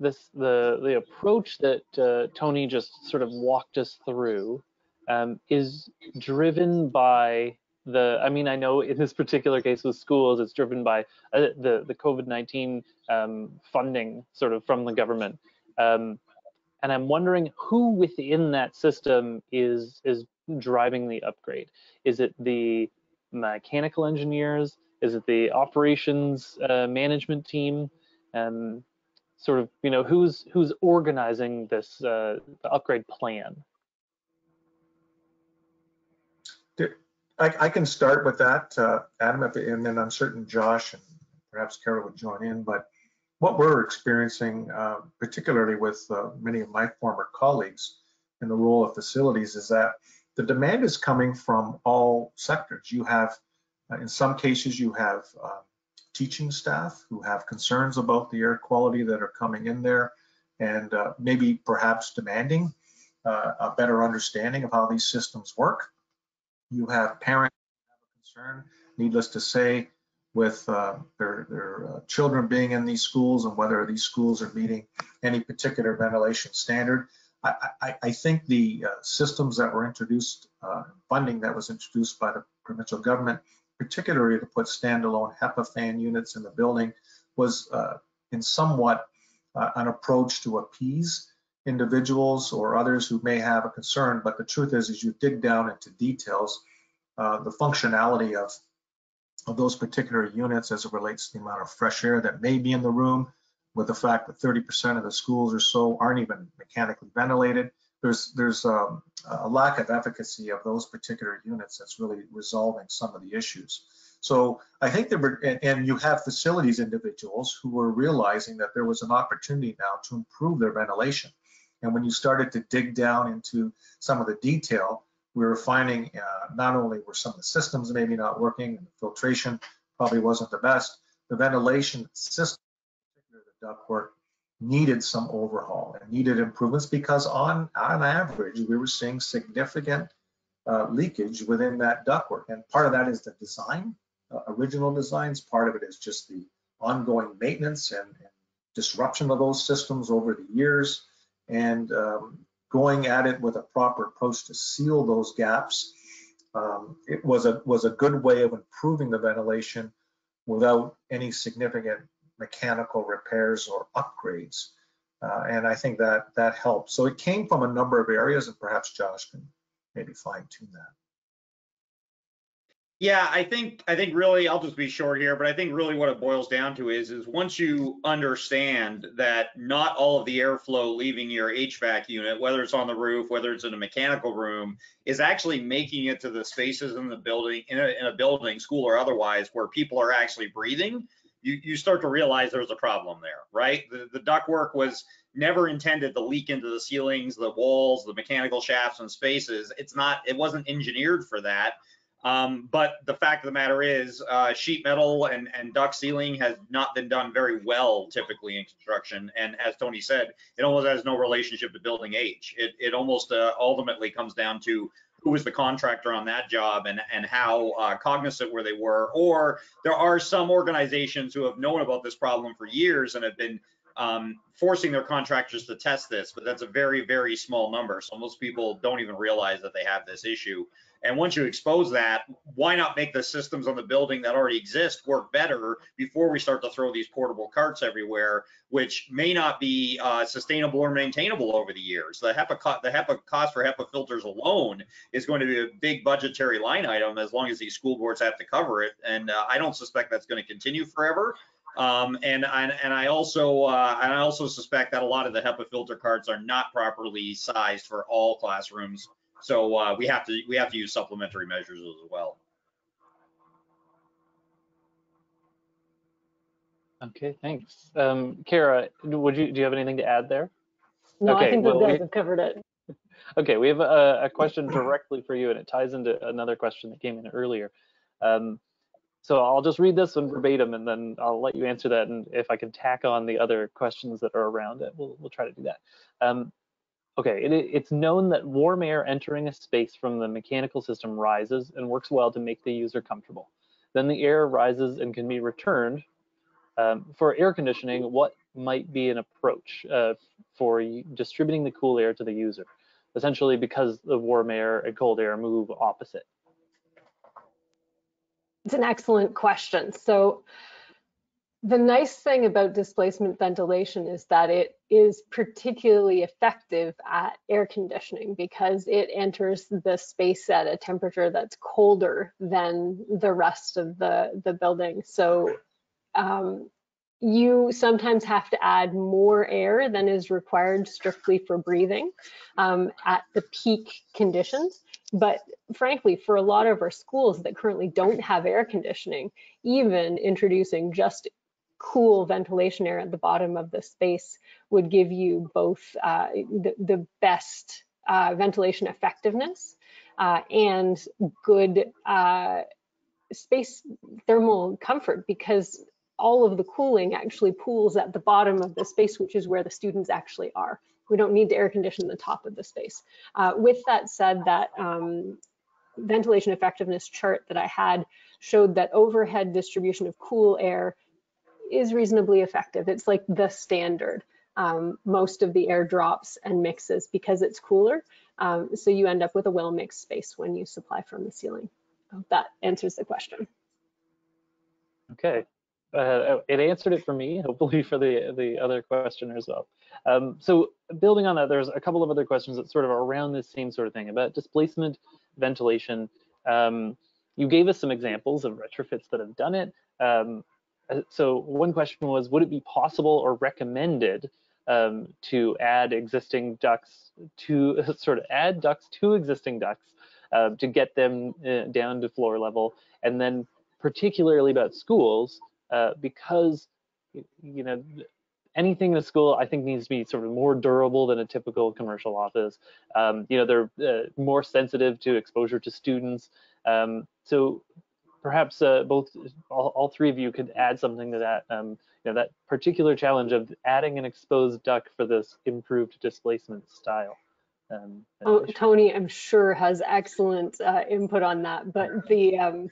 this the the approach that uh, Tony just sort of walked us through um, is driven by the i mean i know in this particular case with schools it's driven by uh, the the covid-19 um, funding sort of from the government. Um, and i'm wondering who within that system is is driving the upgrade. Is it the mechanical engineers? Is it the operations uh, management team? And um, sort of you know who's who's organizing this uh, upgrade plan I, I can start with that, uh, Adam, and then I'm certain Josh and perhaps Kara would join in. But what we're experiencing, uh, particularly with uh, many of my former colleagues in the role of facilities, is that the demand is coming from all sectors. You have, uh, in some cases, you have um, teaching staff who have concerns about the air quality that are coming in there and uh, maybe perhaps demanding uh, a better understanding of how these systems work. You have parents who have a concern, needless to say, with uh, their, their uh, children being in these schools and whether these schools are meeting any particular ventilation standard. I, I, I think the uh, systems that were introduced, uh, funding that was introduced by the provincial government, particularly to put standalone HEPA fan units in the building, was uh, in somewhat uh, an approach to appease individuals or others who may have a concern, but the truth is, as you dig down into details, uh, the functionality of, of those particular units as it relates to the amount of fresh air that may be in the room, with the fact that 30% of the schools or so aren't even mechanically ventilated, there's there's um, a lack of efficacy of those particular units that's really resolving some of the issues. So I think there were, and, and, you have facilities individuals who were realizing that there was an opportunity now to improve their ventilation. And when you started to dig down into some of the detail, we were finding uh, not only were some of the systems maybe not working, and the filtration probably wasn't the best, the ventilation system, the ductwork, needed some overhaul and needed improvements because on, on average, we were seeing significant uh, leakage within that ductwork. And part of that is the design, uh, original designs. Part of it is just the ongoing maintenance and, and disruption of those systems over the years and um, going at it with a proper approach to seal those gaps. Um, it was a was a good way of improving the ventilation without any significant mechanical repairs or upgrades. Uh, and I think that that helps. So it came from a number of areas, and perhaps Josh can maybe fine tune that. Yeah, I think I think really I'll just be short here, but I think really what it boils down to is is once you understand that not all of the airflow leaving your HVAC unit, whether it's on the roof, whether it's in a mechanical room, is actually making it to the spaces in the building in a, in a building, school or otherwise, where people are actually breathing, you you start to realize there's a problem there, right? The the ductwork was never intended to leak into the ceilings, the walls, the mechanical shafts and spaces. It's not, it wasn't engineered for that. Um, but the fact of the matter is, uh, sheet metal and, and duct sealing has not been done very well typically in construction. And as Tony said, it almost has no relationship to building age. It, it almost uh, ultimately comes down to who was the contractor on that job and, and how uh, cognizant where they were. Or there are some organizations who have known about this problem for years and have been um, forcing their contractors to test this, but that's a very, very small number. So most people don't even realize that they have this issue. And once you expose that, why not make the systems on the building that already exist work better before we start to throw these portable carts everywhere, which may not be uh, sustainable or maintainable over the years. The HEPA, the HEPA cost for HEPA filters alone is going to be a big budgetary line item as long as these school boards have to cover it. And uh, I don't suspect that's going to continue forever. Um, and, and, and I also uh, and I also suspect that a lot of the HEPA filter cards are not properly sized for all classrooms. So uh, we have to we have to use supplementary measures as well. Okay, thanks. Um, Kara, would you do you have anything to add there? No, okay, I think well, guys we, have covered it. Okay, we have a, a, question directly for you, and it ties into another question that came in earlier. Um, so I'll just read this one verbatim and then I'll let you answer that. And if I can tack on the other questions that are around it, we'll, we'll try to do that. Um, okay, it, it's known that warm air entering a space from the mechanical system rises and works well to make the user comfortable. Then the air rises and can be returned. Um, for air conditioning, what might be an approach uh, for distributing the cool air to the user? Essentially because the warm air and cold air move opposite. It's an excellent question. So the nice thing about displacement ventilation is that it is particularly effective at air conditioning because it enters the space at a temperature that's colder than the rest of the, the building. So um, you sometimes have to add more air than is required strictly for breathing um, at the peak conditions. But frankly, for a lot of our schools that currently don't have air conditioning, even introducing just cool ventilation air at the bottom of the space would give you both uh, the, the, best uh, ventilation effectiveness uh, and good uh, space thermal comfort because all of the cooling actually pools at the bottom of the space, which is where the students actually are. We don't need to air condition the top of the space. Uh, with that said, that um, ventilation effectiveness chart that I had showed that overhead distribution of cool air is reasonably effective. It's like the standard. Um, most of the air drops and mixes because it's cooler. Um, so you end up with a well mixed space when you supply from the ceiling. that answers the question. Okay, uh, it answered it for me, hopefully for the the other questioner as well. Um, so building on that, there's a couple of other questions that sort of around this same sort of thing about displacement, ventilation. Um, you gave us some examples of retrofits that have done it. Um, so one question was, would it be possible or recommended um, to add existing ducts to sort of add ducts to existing ducts uh, to get them uh, down to floor level and then particularly about schools, uh, because you know anything in a school I think needs to be sort of more durable than a typical commercial office. Um, you know, they're uh, more sensitive to exposure to students. Um, so perhaps uh, both all, all, three of you could add something to that. Um, you know, that particular challenge of adding an exposed duct for this improved displacement style. Um, oh, Tony, I'm sure has excellent uh, input on that, but the um,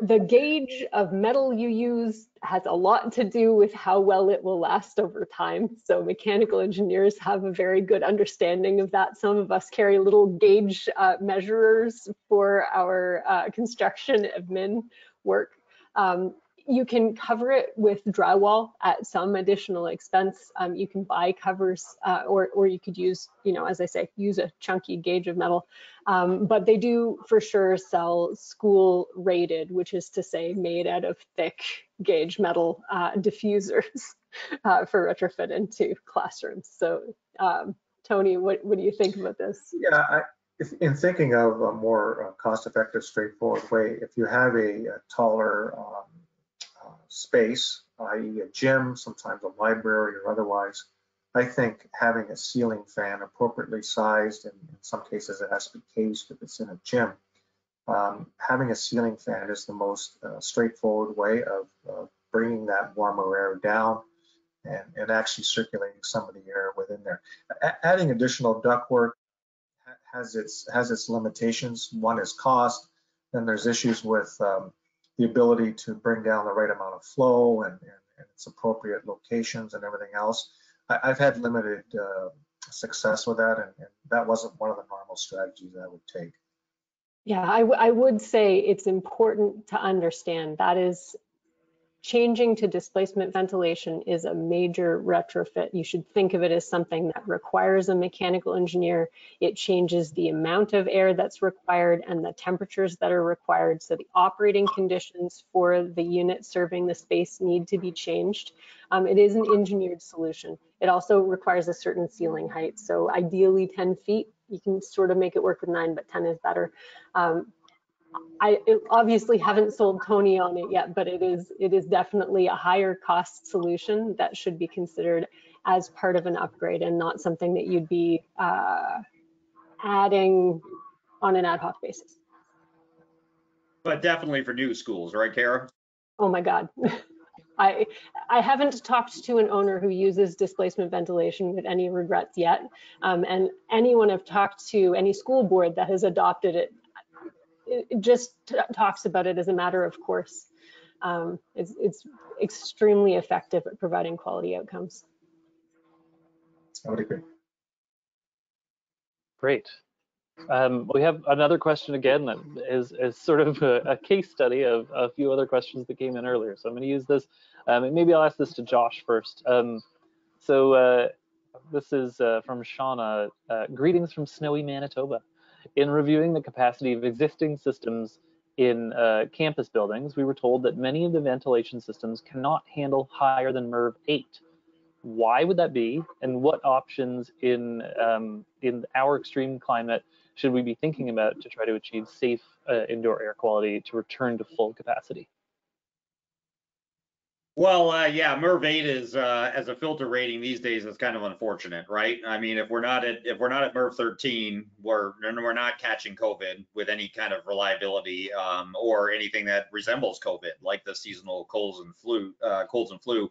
the gauge of metal you use has a lot to do with how well it will last over time. So mechanical engineers have a very good understanding of that. Some of us carry little gauge uh, measurers for our uh, construction admin work. Um, you can cover it with drywall at some additional expense. Um, you can buy covers uh, or, or you could use, you know, as I say, use a chunky gauge of metal. Um, but they do for sure sell school rated, which is to say made out of thick gauge metal uh, diffusers uh, for retrofit into classrooms. So um, Tony, what, what do you think about this? Yeah, I, if, in thinking of a more uh, cost-effective, straightforward way, if you have a, a taller um, space, i.e. a gym, sometimes a library or otherwise, I think having a ceiling fan appropriately sized, and in some cases it has to be cased if it's in a gym, um, having a ceiling fan is the most uh, straightforward way of uh, bringing that warmer air down and, and, actually circulating some of the air within there. A adding additional ductwork has its has its limitations. One is cost. Then there's issues with um, the ability to bring down the right amount of flow and, and, and its appropriate locations and everything else. I, have had limited uh, success with that, and, and, that wasn't one of the normal strategies I would take. Yeah, I, I would say it's important to understand that is changing to displacement ventilation is a major retrofit. You should think of it as something that requires a mechanical engineer. It changes the amount of air that's required and the temperatures that are required. So the operating conditions for the unit serving the space need to be changed. Um, it is an engineered solution. It also requires a certain ceiling height. So ideally 10 feet, you can sort of make it work with nine, but 10 is better. Um, I obviously haven't sold Tony on it yet, but it is it is definitely a higher cost solution that should be considered as part of an upgrade and not something that you'd be uh, adding on an ad hoc basis. But definitely for new schools, right, Kara? Oh my God. I I haven't talked to an owner who uses displacement ventilation with any regrets yet. Um, and anyone I've talked to, any school board that has adopted it it just talks about it as a matter of course. Um, it's, it's extremely effective at providing quality outcomes. I would agree. Great. Um, we have another question again that is, is sort of a, a, case study of a few other questions that came in earlier. So I'm going to use this, um, and maybe I'll ask this to Josh first. Um, so uh, this is uh, from Shauna. Uh, greetings from snowy Manitoba. In reviewing the capacity of existing systems in uh, campus buildings, we were told that many of the ventilation systems cannot handle higher than MERV 8. Why would that be? And what options in, um, in our extreme climate should we be thinking about to try to achieve safe uh, indoor air quality to return to full capacity? Well, uh, yeah, MERV 8 is uh, as a filter rating these days is kind of unfortunate, right? I mean, if we're not at if we're not at MERV 13, we're we're not catching COVID with any kind of reliability um, or anything that resembles COVID, like the seasonal colds and flu, uh, colds and flu.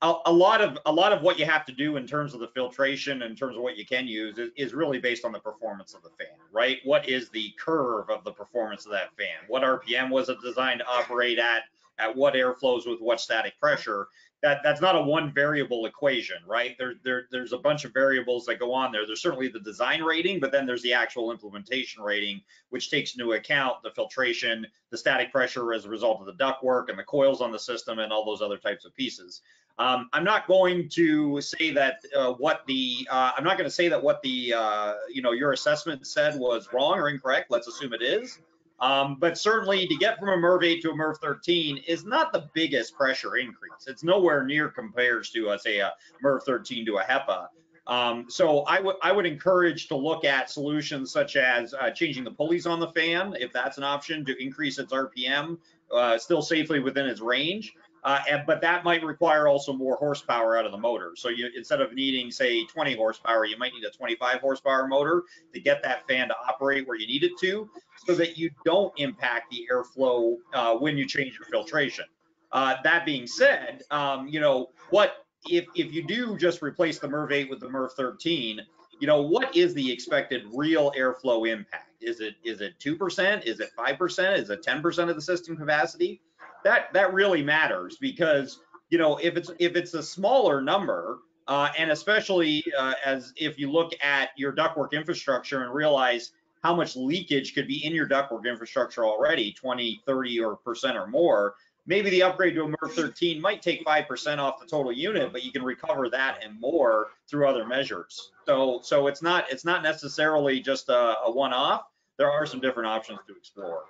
A, a, lot of a lot of what you have to do in terms of the filtration, in terms of what you can use, is, is really based on the performance of the fan, right? What is the curve of the performance of that fan? What RPM was it designed to operate at? At what air flows with what static pressure. That that's not a one variable equation, right? There, there there's a bunch of variables that go on there. There's certainly the design rating, but then there's the actual implementation rating, which takes into account the filtration, the static pressure as a result of the ductwork and the coils on the system and all those other types of pieces. Um, I'm not going to say that uh, what the uh, I'm not going to say that what the uh, you know your assessment said was wrong or incorrect. Let's assume it is. Um, but certainly to get from a MERV 8 to a MERV 13 is not the biggest pressure increase. It's nowhere near compares to, uh, say, a MERV 13 to a HEPA. Um, so I would I would encourage to look at solutions such as uh, changing the pulleys on the fan, if that's an option, to increase its RPM, uh, still safely within its range. Uh, and, but that might require also more horsepower out of the motor. So you, instead of needing, say, 20 horsepower, you might need a 25 horsepower motor to get that fan to operate where you need it to, so that you don't impact the airflow uh, when you change your filtration. Uh, that being said, um, you know what? If if you do just replace the MERV 8 with the MERV 13, you know what is the expected real airflow impact? Is it is it two percent? Is it five percent? Is it 10 percent of the system capacity? That that really matters because you know if it's if it's a smaller number uh, and especially uh, as if you look at your ductwork infrastructure and realize how much leakage could be in your ductwork infrastructure already 20 30 or percent or more maybe the upgrade to a MERV 13 might take 5% off the total unit but you can recover that and more through other measures. So so it's not it's not necessarily just a, a one-off. There are some different options to explore.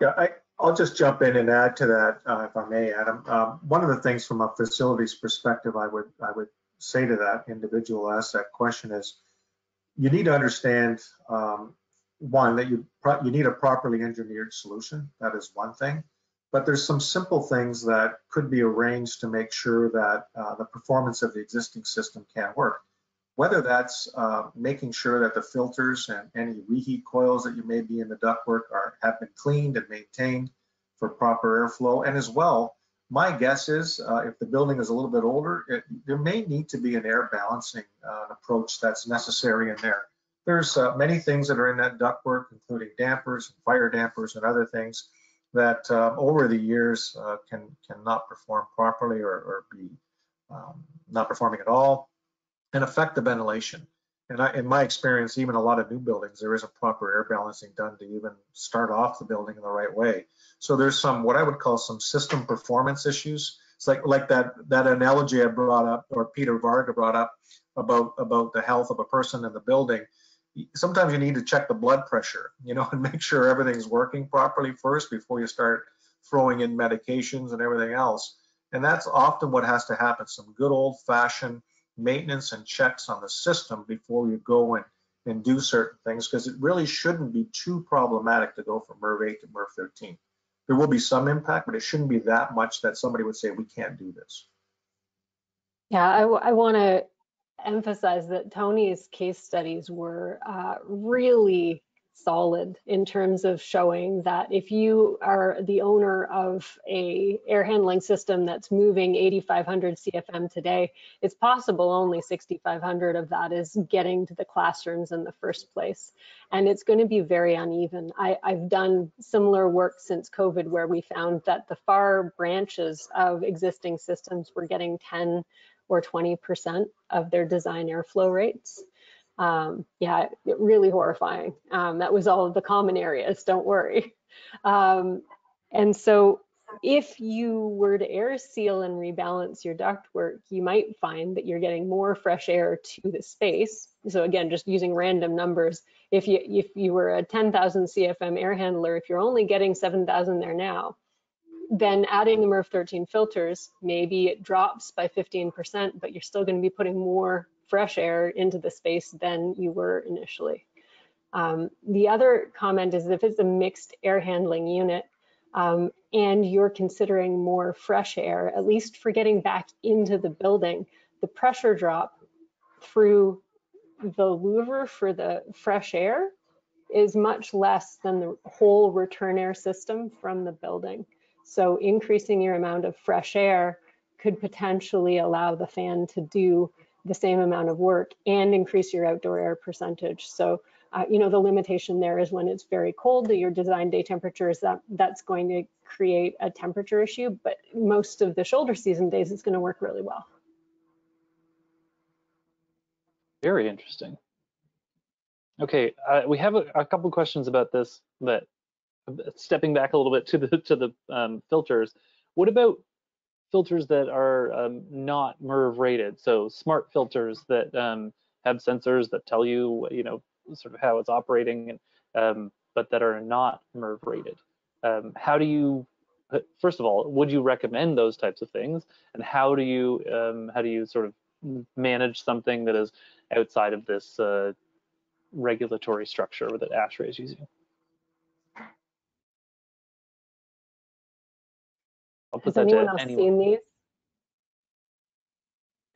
Yeah, I, I'll just jump in and add to that, uh, if I may, Adam. Um, one of the things from a facilities perspective, I would I would say to that individual ask that question is, you need to understand um, one that you you need a properly engineered solution. That is one thing, but there's some simple things that could be arranged to make sure that uh, the performance of the existing system can work whether that's uh, making sure that the filters and any reheat coils that you may be in the ductwork are have been cleaned and maintained for proper airflow. And as well, my guess is uh, if the building is a little bit older, it, there may need to be an air balancing uh, approach that's necessary in there. There's uh, many things that are in that ductwork, including dampers, fire dampers, and other things that uh, over the years uh, can cannot perform properly or, or be um, not performing at all and affect the ventilation. And I, in my experience, even a lot of new buildings, there isn't proper air balancing done to even start off the building in the right way. So there's some what I would call some system performance issues. It's like like that that analogy I brought up, or Peter Varga brought up about about the health of a person in the building. Sometimes you need to check the blood pressure, you know, and make sure everything's working properly first before you start throwing in medications and everything else. And that's often what has to happen. Some good old fashioned maintenance and checks on the system before you go and, and do certain things because it really shouldn't be too problematic to go from MERV 8 to MERV 13. There will be some impact, but it shouldn't be that much that somebody would say we can't do this. Yeah, I, I want to emphasize that Tony's case studies were uh, really solid in terms of showing that if you are the owner of a air handling system that's moving 8500 CFM today, it's possible only 6500 of that is getting to the classrooms in the first place. And it's going to be very uneven. I, I've done similar work since COVID where we found that the far branches of existing systems were getting 10 or 20% of their design airflow rates um, yeah, really horrifying. Um, that was all of the common areas, don't worry. Um, and so if you were to air seal and rebalance your ductwork, you might find that you're getting more fresh air to the space. So again, just using random numbers, if you if you were a 10,000 CFM air handler, if you're only getting 7,000 there now, then adding the MERV 13 filters, maybe it drops by 15%, but you're still going to be putting more fresh air into the space than you were initially. Um, the other comment is if it's a mixed air handling unit um, and you're considering more fresh air, at least for getting back into the building, the pressure drop through the louver for the fresh air is much less than the whole return air system from the building. So increasing your amount of fresh air could potentially allow the fan to do the same amount of work and increase your outdoor air percentage. So, uh, you know, the limitation there is when it's very cold, that your design day temperatures, that, that's going to create a temperature issue, but most of the shoulder season days, it's going to work really well. Very interesting. Okay, uh, we have a, a couple questions about this that stepping back a little bit to the to the um, filters. What about filters that are um, not MERV rated. So smart filters that um, have sensors that tell you, you know, sort of how it's operating, and, um, but that are not MERV rated. Um, how do you, uh, first of all, would you recommend those types of things? And how do you, um, how do you sort of manage something that is outside of this uh, regulatory structure that ASHRAE is using. Has that anyone else anyone. seen these?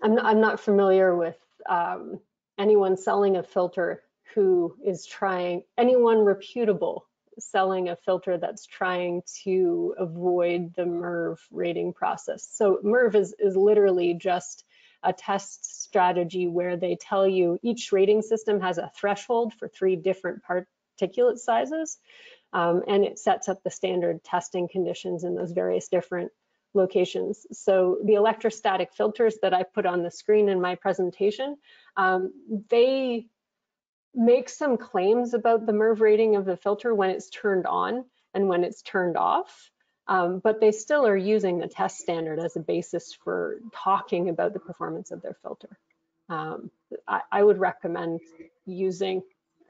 I'm, not- I'm not familiar with um, anyone selling a filter who is trying, anyone reputable selling a filter that's trying to avoid the MERV rating process. So MERV is, is literally just a test strategy where they tell you each rating system has a threshold for three different particulate sizes. Um, and it sets up the standard testing conditions in those various different locations. So the electrostatic filters that I put on the screen in my presentation, um, they make some claims about the MERV rating of the filter when it's turned on and when it's turned off. Um, but they still are using the test standard as a basis for talking about the performance of their filter. Um, I, I would recommend using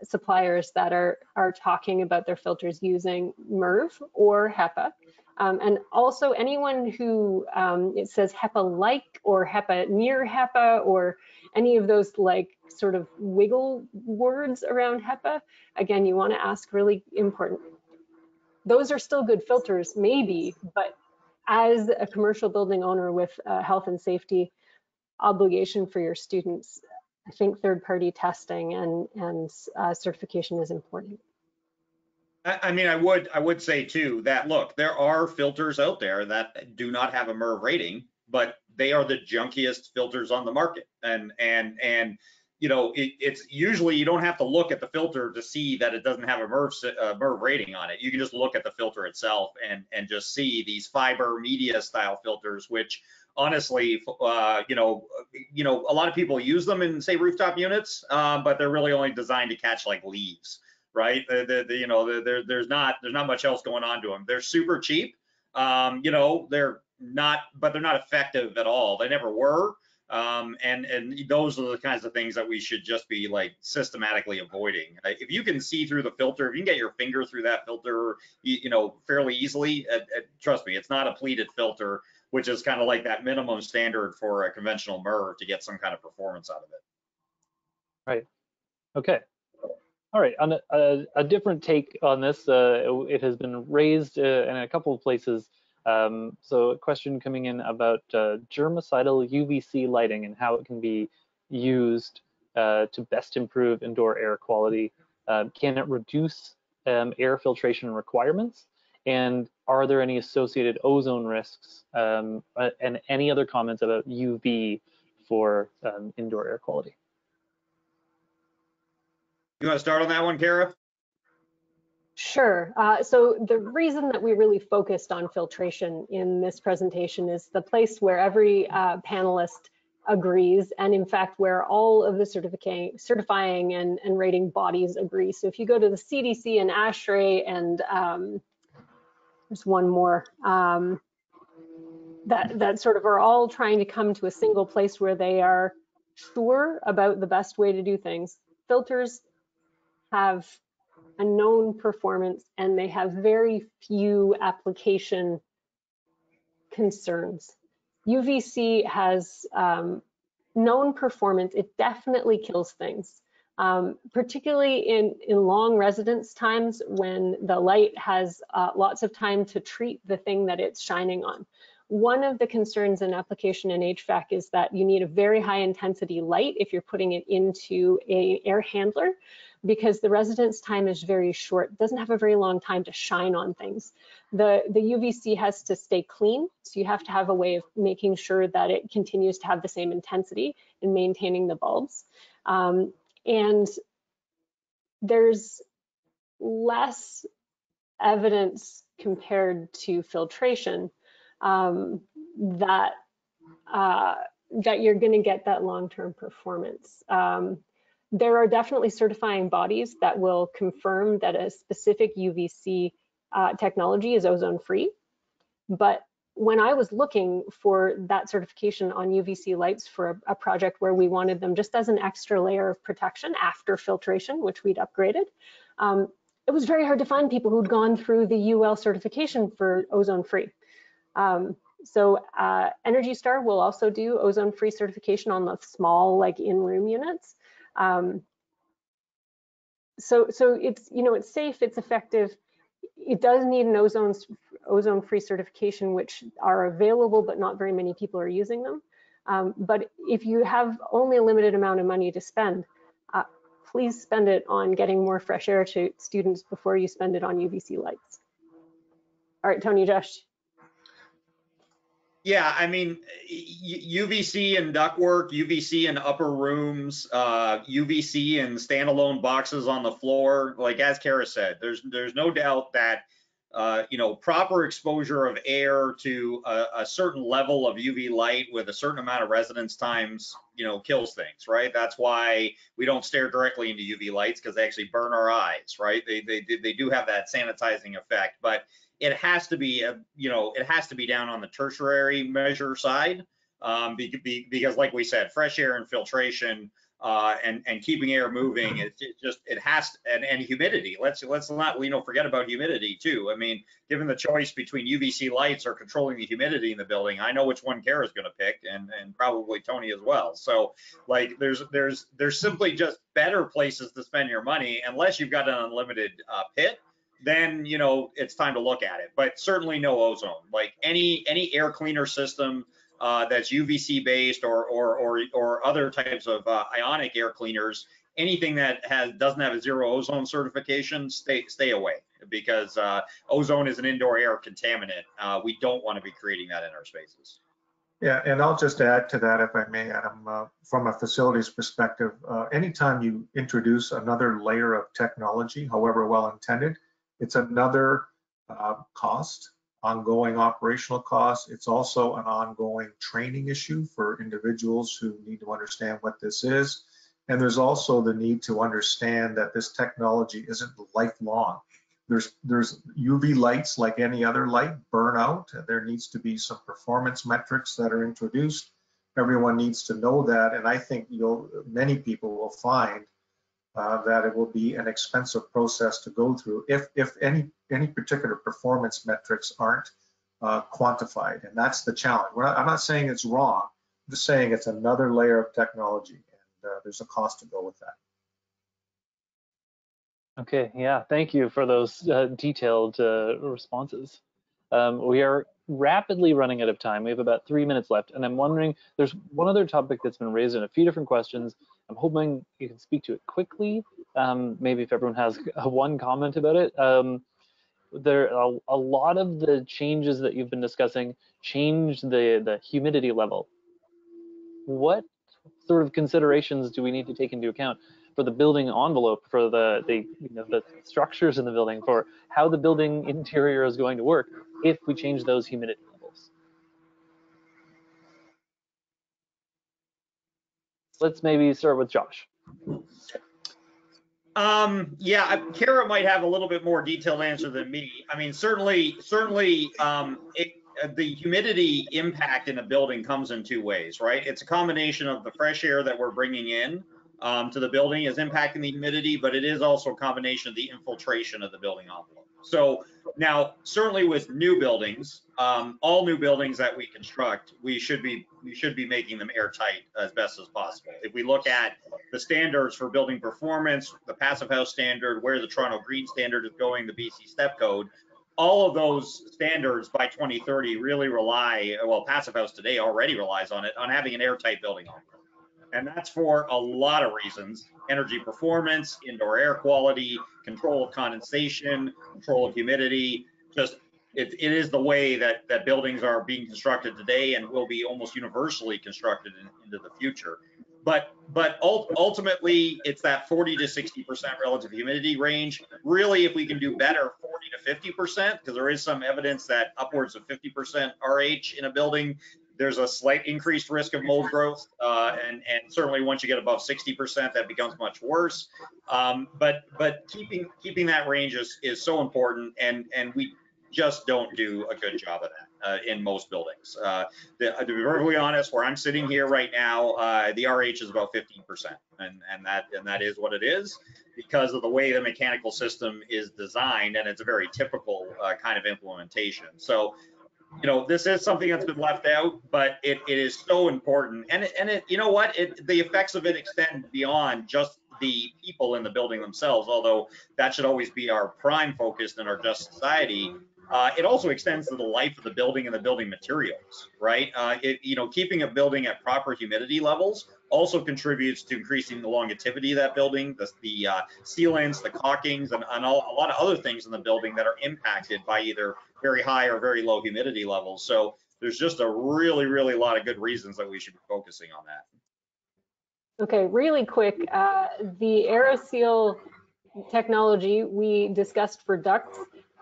suppliers that are, are talking about their filters using MERV or HEPA. Um, and also anyone who um, it says HEPA-like or HEPA near HEPA or any of those like sort of wiggle words around HEPA, again, you want to ask really important. Those are still good filters, maybe, but as a commercial building owner with a health and safety obligation for your students, I think third-party testing and, and uh, certification is important. I, mean, I would, I would say too, that look, there are filters out there that do not have a MERV rating, but they are the junkiest filters on the market. And, and, and, you know, it, it's usually you don't have to look at the filter to see that it doesn't have a MERV, MERV rating on it. You can just look at the filter itself and, and just see these fiber media style filters, which honestly, uh, you know, you know, a lot of people use them in say rooftop units, um, but they're really only designed to catch like leaves, right? The, the, the, you know, there, there's not there's not much else going on to them. They're super cheap. Um, you know, they're not, but they're not effective at all. They never were. Um, and and those are the kinds of things that we should just be like systematically avoiding. Uh, If you can see through the filter, if you can get your finger through that filter, you, you know, fairly easily, uh, uh, trust me, it's not a pleated filter, which is kind of like that minimum standard for a conventional MERV to get some kind of performance out of it. Right. Okay. All right. On a, a, a different take on this, uh, it has been raised uh, in a couple of places. Um, so a question coming in about uh, germicidal UVC lighting and how it can be used uh, to best improve indoor air quality. Um, can it reduce um, air filtration requirements? And are there any associated ozone risks? Um, uh, and any other comments about UV for um, indoor air quality? You want to start on that one, Kara? Sure. Uh, so the reason that we really focused on filtration in this presentation is the place where every uh, panelist agrees, and in fact, where all of the certificate, certifying and, and rating bodies agree. So if you go to the CDC and ASHRAE and um, there's one more, um, that, that sort of are all trying to come to a single place where they are sure about the best way to do things. Filters have a known performance and they have very few application concerns. UVC has um, known performance. It definitely kills things, um, particularly in, in long residence times when the light has uh, lots of time to treat the thing that it's shining on. One of the concerns in application in HVAC is that you need a very high intensity light if you're putting it into a air handler because the residence time is very short, doesn't have a very long time to shine on things. The, the UVC has to stay clean, so you have to have a way of making sure that it continues to have the same intensity in maintaining the bulbs. Um, and there's less evidence compared to filtration um, that uh, that you're going to get that long-term performance. Um, there are definitely certifying bodies that will confirm that a specific UVC uh, technology is ozone free. But when I was looking for that certification on UVC lights for a, a, project where we wanted them just as an extra layer of protection after filtration, which we'd upgraded, um, it was very hard to find people who'd gone through the UL certification for ozone free. Um, so uh, Energy Star will also do ozone-free certification on the small, like in-room units. Um, so, so it's you know it's safe, it's effective. It does need an ozone ozone-free certification, which are available, but not very many people are using them. Um, but if you have only a limited amount of money to spend, uh, please spend it on getting more fresh air to students before you spend it on UVC lights. All right, Tony, Josh. Yeah, I mean, UVC and ductwork, UVC in upper rooms, uh, UVC in standalone boxes on the floor. Like as Kara said, there's there's no doubt that uh, you know proper exposure of air to a, a, certain level of UV light with a certain amount of residence times, you know, kills things, right? That's why we don't stare directly into UV lights because they actually burn our eyes, right? They they they do have that sanitizing effect, but it has to be, a, you know, it has to be down on the tertiary measure side um, be, be, because, like we said, fresh air infiltration uh, and and keeping air moving, it, it just it has to, and, and humidity. Let's let's not you know forget about humidity too. I mean, given the choice between UVC lights or controlling the humidity in the building, I know which one Kara is going to pick, and and probably Tony as well. So like there's there's there's simply just better places to spend your money unless you've got an unlimited uh, pit then you know it's time to look at it. But certainly no ozone. Like any any air cleaner system uh, that's UVC based or or or, or other types of uh, ionic air cleaners, anything that has doesn't have a zero ozone certification, stay stay away because uh, ozone is an indoor air contaminant. Uh, we don't want to be creating that in our spaces. Yeah, and I'll just add to that, if I may, Adam, uh, from a facilities perspective, uh, anytime you introduce another layer of technology, however well intended, it's another uh, cost, ongoing operational cost. It's also an ongoing training issue for individuals who need to understand what this is. And there's also the need to understand that this technology isn't lifelong. There's, there's UV lights like any other light burn out. There needs to be some performance metrics that are introduced. Everyone needs to know that. And I think you'll, many people will find uh, that it will be an expensive process to go through if, if any, any particular performance metrics aren't uh, quantified. And that's the challenge. Not, I'm not saying it's wrong. I'm just saying it's another layer of technology and uh, there's a cost to go with that. Okay, yeah, thank you for those uh, detailed uh, responses. Um, we are rapidly running out of time. We have about three minutes left, and I'm wondering, there's one other topic that's been raised in a few different questions. I'm hoping you can speak to it quickly. Um, maybe if everyone has one comment about it. Um, there a, a lot of the changes that you've been discussing change the the humidity level. What sort of considerations do we need to take into account for the building envelope, for the the you know the structures in the building, for how the building interior is going to work if we change those humidity levels. Let's maybe start with Josh. Um, yeah, Kara might have a little bit more detailed answer than me. I mean, certainly, certainly, um, it, uh, the humidity impact in a building comes in two ways, right? It's a combination of the fresh air that we're bringing in um, to the building is impacting the humidity, but it is also a combination of the infiltration of the building envelope. So now, certainly with new buildings, um, all new buildings that we construct, we should be we should be making them airtight as best as possible. If we look at the standards for building performance, the Passive House standard, where the Toronto Green standard is going, the BC Step Code, all of those standards by 2030 really rely, well, Passive House today already relies on it, on having an airtight building envelope. And that's for a lot of reasons energy performance, indoor air quality, control of condensation, control of humidity. Just it, it is the way that, that buildings are being constructed today and will be almost universally constructed in, into the future. But but ultimately, it's that 40 to 60% relative humidity range. Really, if we can do better, 40 to 50%, because there is some evidence that upwards of 50% RH in a building there's a slight increased risk of mold growth, uh, and and certainly once you get above 60%, that becomes much worse. Um, but but keeping keeping that range is is so important, and and we just don't do a good job of that uh, in most buildings. Uh, the, to be perfectly honest, where I'm sitting here right now, uh, the RH is about 15%, and and that and that is what it is because of the way the mechanical system is designed, and it's a very typical uh, kind of implementation. So you know, this is something that's been left out, but it, it is so important. And it, and it, you know what, it, the effects of it extend beyond just the people in the building themselves, although that should always be our prime focus in our just society. Uh, it also extends to the life of the building and the building materials, right? Uh, it, you know, keeping a building at proper humidity levels also contributes to increasing the longevity of that building, the, the uh, sealants, the caulkings, and, and all, a lot of other things in the building that are impacted by either very high or very low humidity levels. So there's just a really, really lot of good reasons that we should be focusing on that. Okay, really quick, uh, the AeroSeal technology we discussed for ducts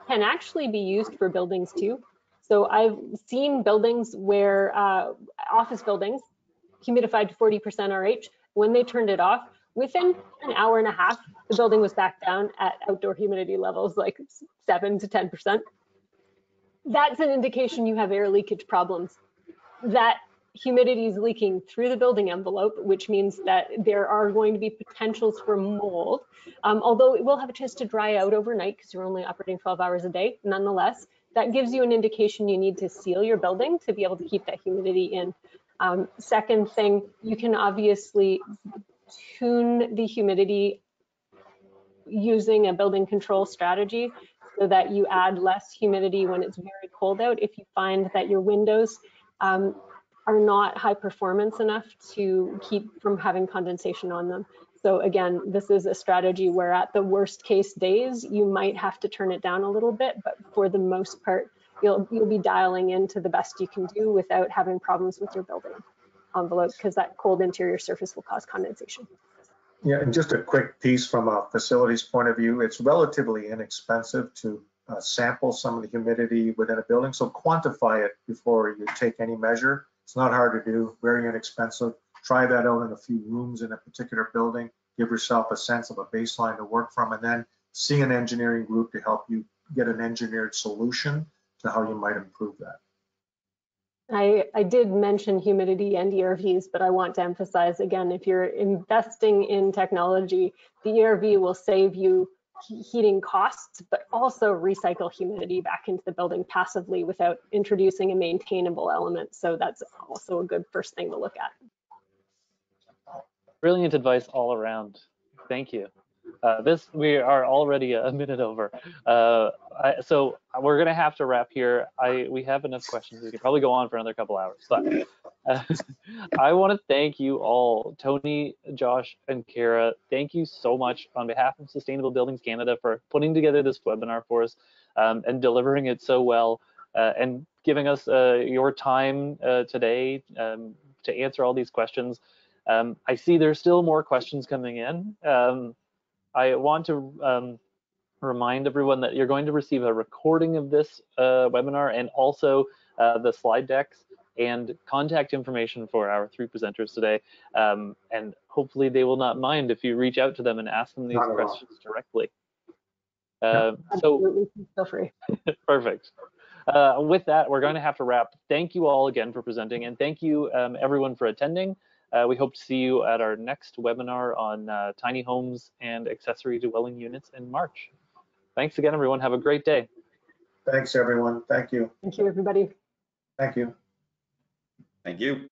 can actually be used for buildings too. So I've seen buildings where, uh, office buildings, humidified to 40% RH, when they turned it off, within an hour and a half, the building was back down at outdoor humidity levels like seven to 10%. That's an indication you have air leakage problems. That humidity is leaking through the building envelope, which means that there are going to be potentials for mold. Um, although it will have a chance to dry out overnight because you're only operating 12 hours a day. Nonetheless, that gives you an indication you need to seal your building to be able to keep that humidity in. Um, second thing, you can obviously tune the humidity using a building control strategy so that you add less humidity when it's very cold out. If you find that your windows um, are not high performance enough to keep from having condensation on them. So again, this is a strategy where at the worst case days, you might have to turn it down a little bit, but for the most part, you'll, you'll be dialing into the best you can do without having problems with your building envelope because that cold interior surface will cause condensation. Yeah, and just a quick piece from a facilities point of view, it's relatively inexpensive to uh, sample some of the humidity within a building. So quantify it before you take any measure. It's not hard to do, very inexpensive. Try that out in a few rooms in a particular building. Give yourself a sense of a baseline to work from and then see an engineering group to help you get an engineered solution to how you might improve that. I, I did mention humidity and ERVs, but I want to emphasize again, if you're investing in technology, the ERV will save you heating costs, but also recycle humidity back into the building passively without introducing a maintainable element. So that's also a good first thing to look at. Brilliant advice all around. Thank you. Uh, this we are already a minute over, uh, I, so we're gonna have to wrap here. I we have enough questions. We could probably go on for another couple hours, but uh, I want to thank you all, Tony, Josh, and Kara. Thank you so much on behalf of Sustainable Buildings Canada for putting together this webinar for us um, and delivering it so well uh, and giving us uh, your time uh, today um, to answer all these questions. Um, I see there's still more questions coming in. Um, I want to um, remind everyone that you're going to receive a recording of this uh, webinar and also uh, the slide decks and contact information for our three presenters today. Um, and hopefully they will not mind if you reach out to them and ask them these questions directly. Uh, so feel free. perfect. Uh, with that, we're going to have to wrap. Thank you all again for presenting and thank you um, everyone for attending. Uh, we hope to see you at our next webinar on uh, tiny homes and accessory dwelling units in March. Thanks again, everyone. Have a great day. Thanks, everyone. Thank you. Thank you, everybody. Thank you. Thank you.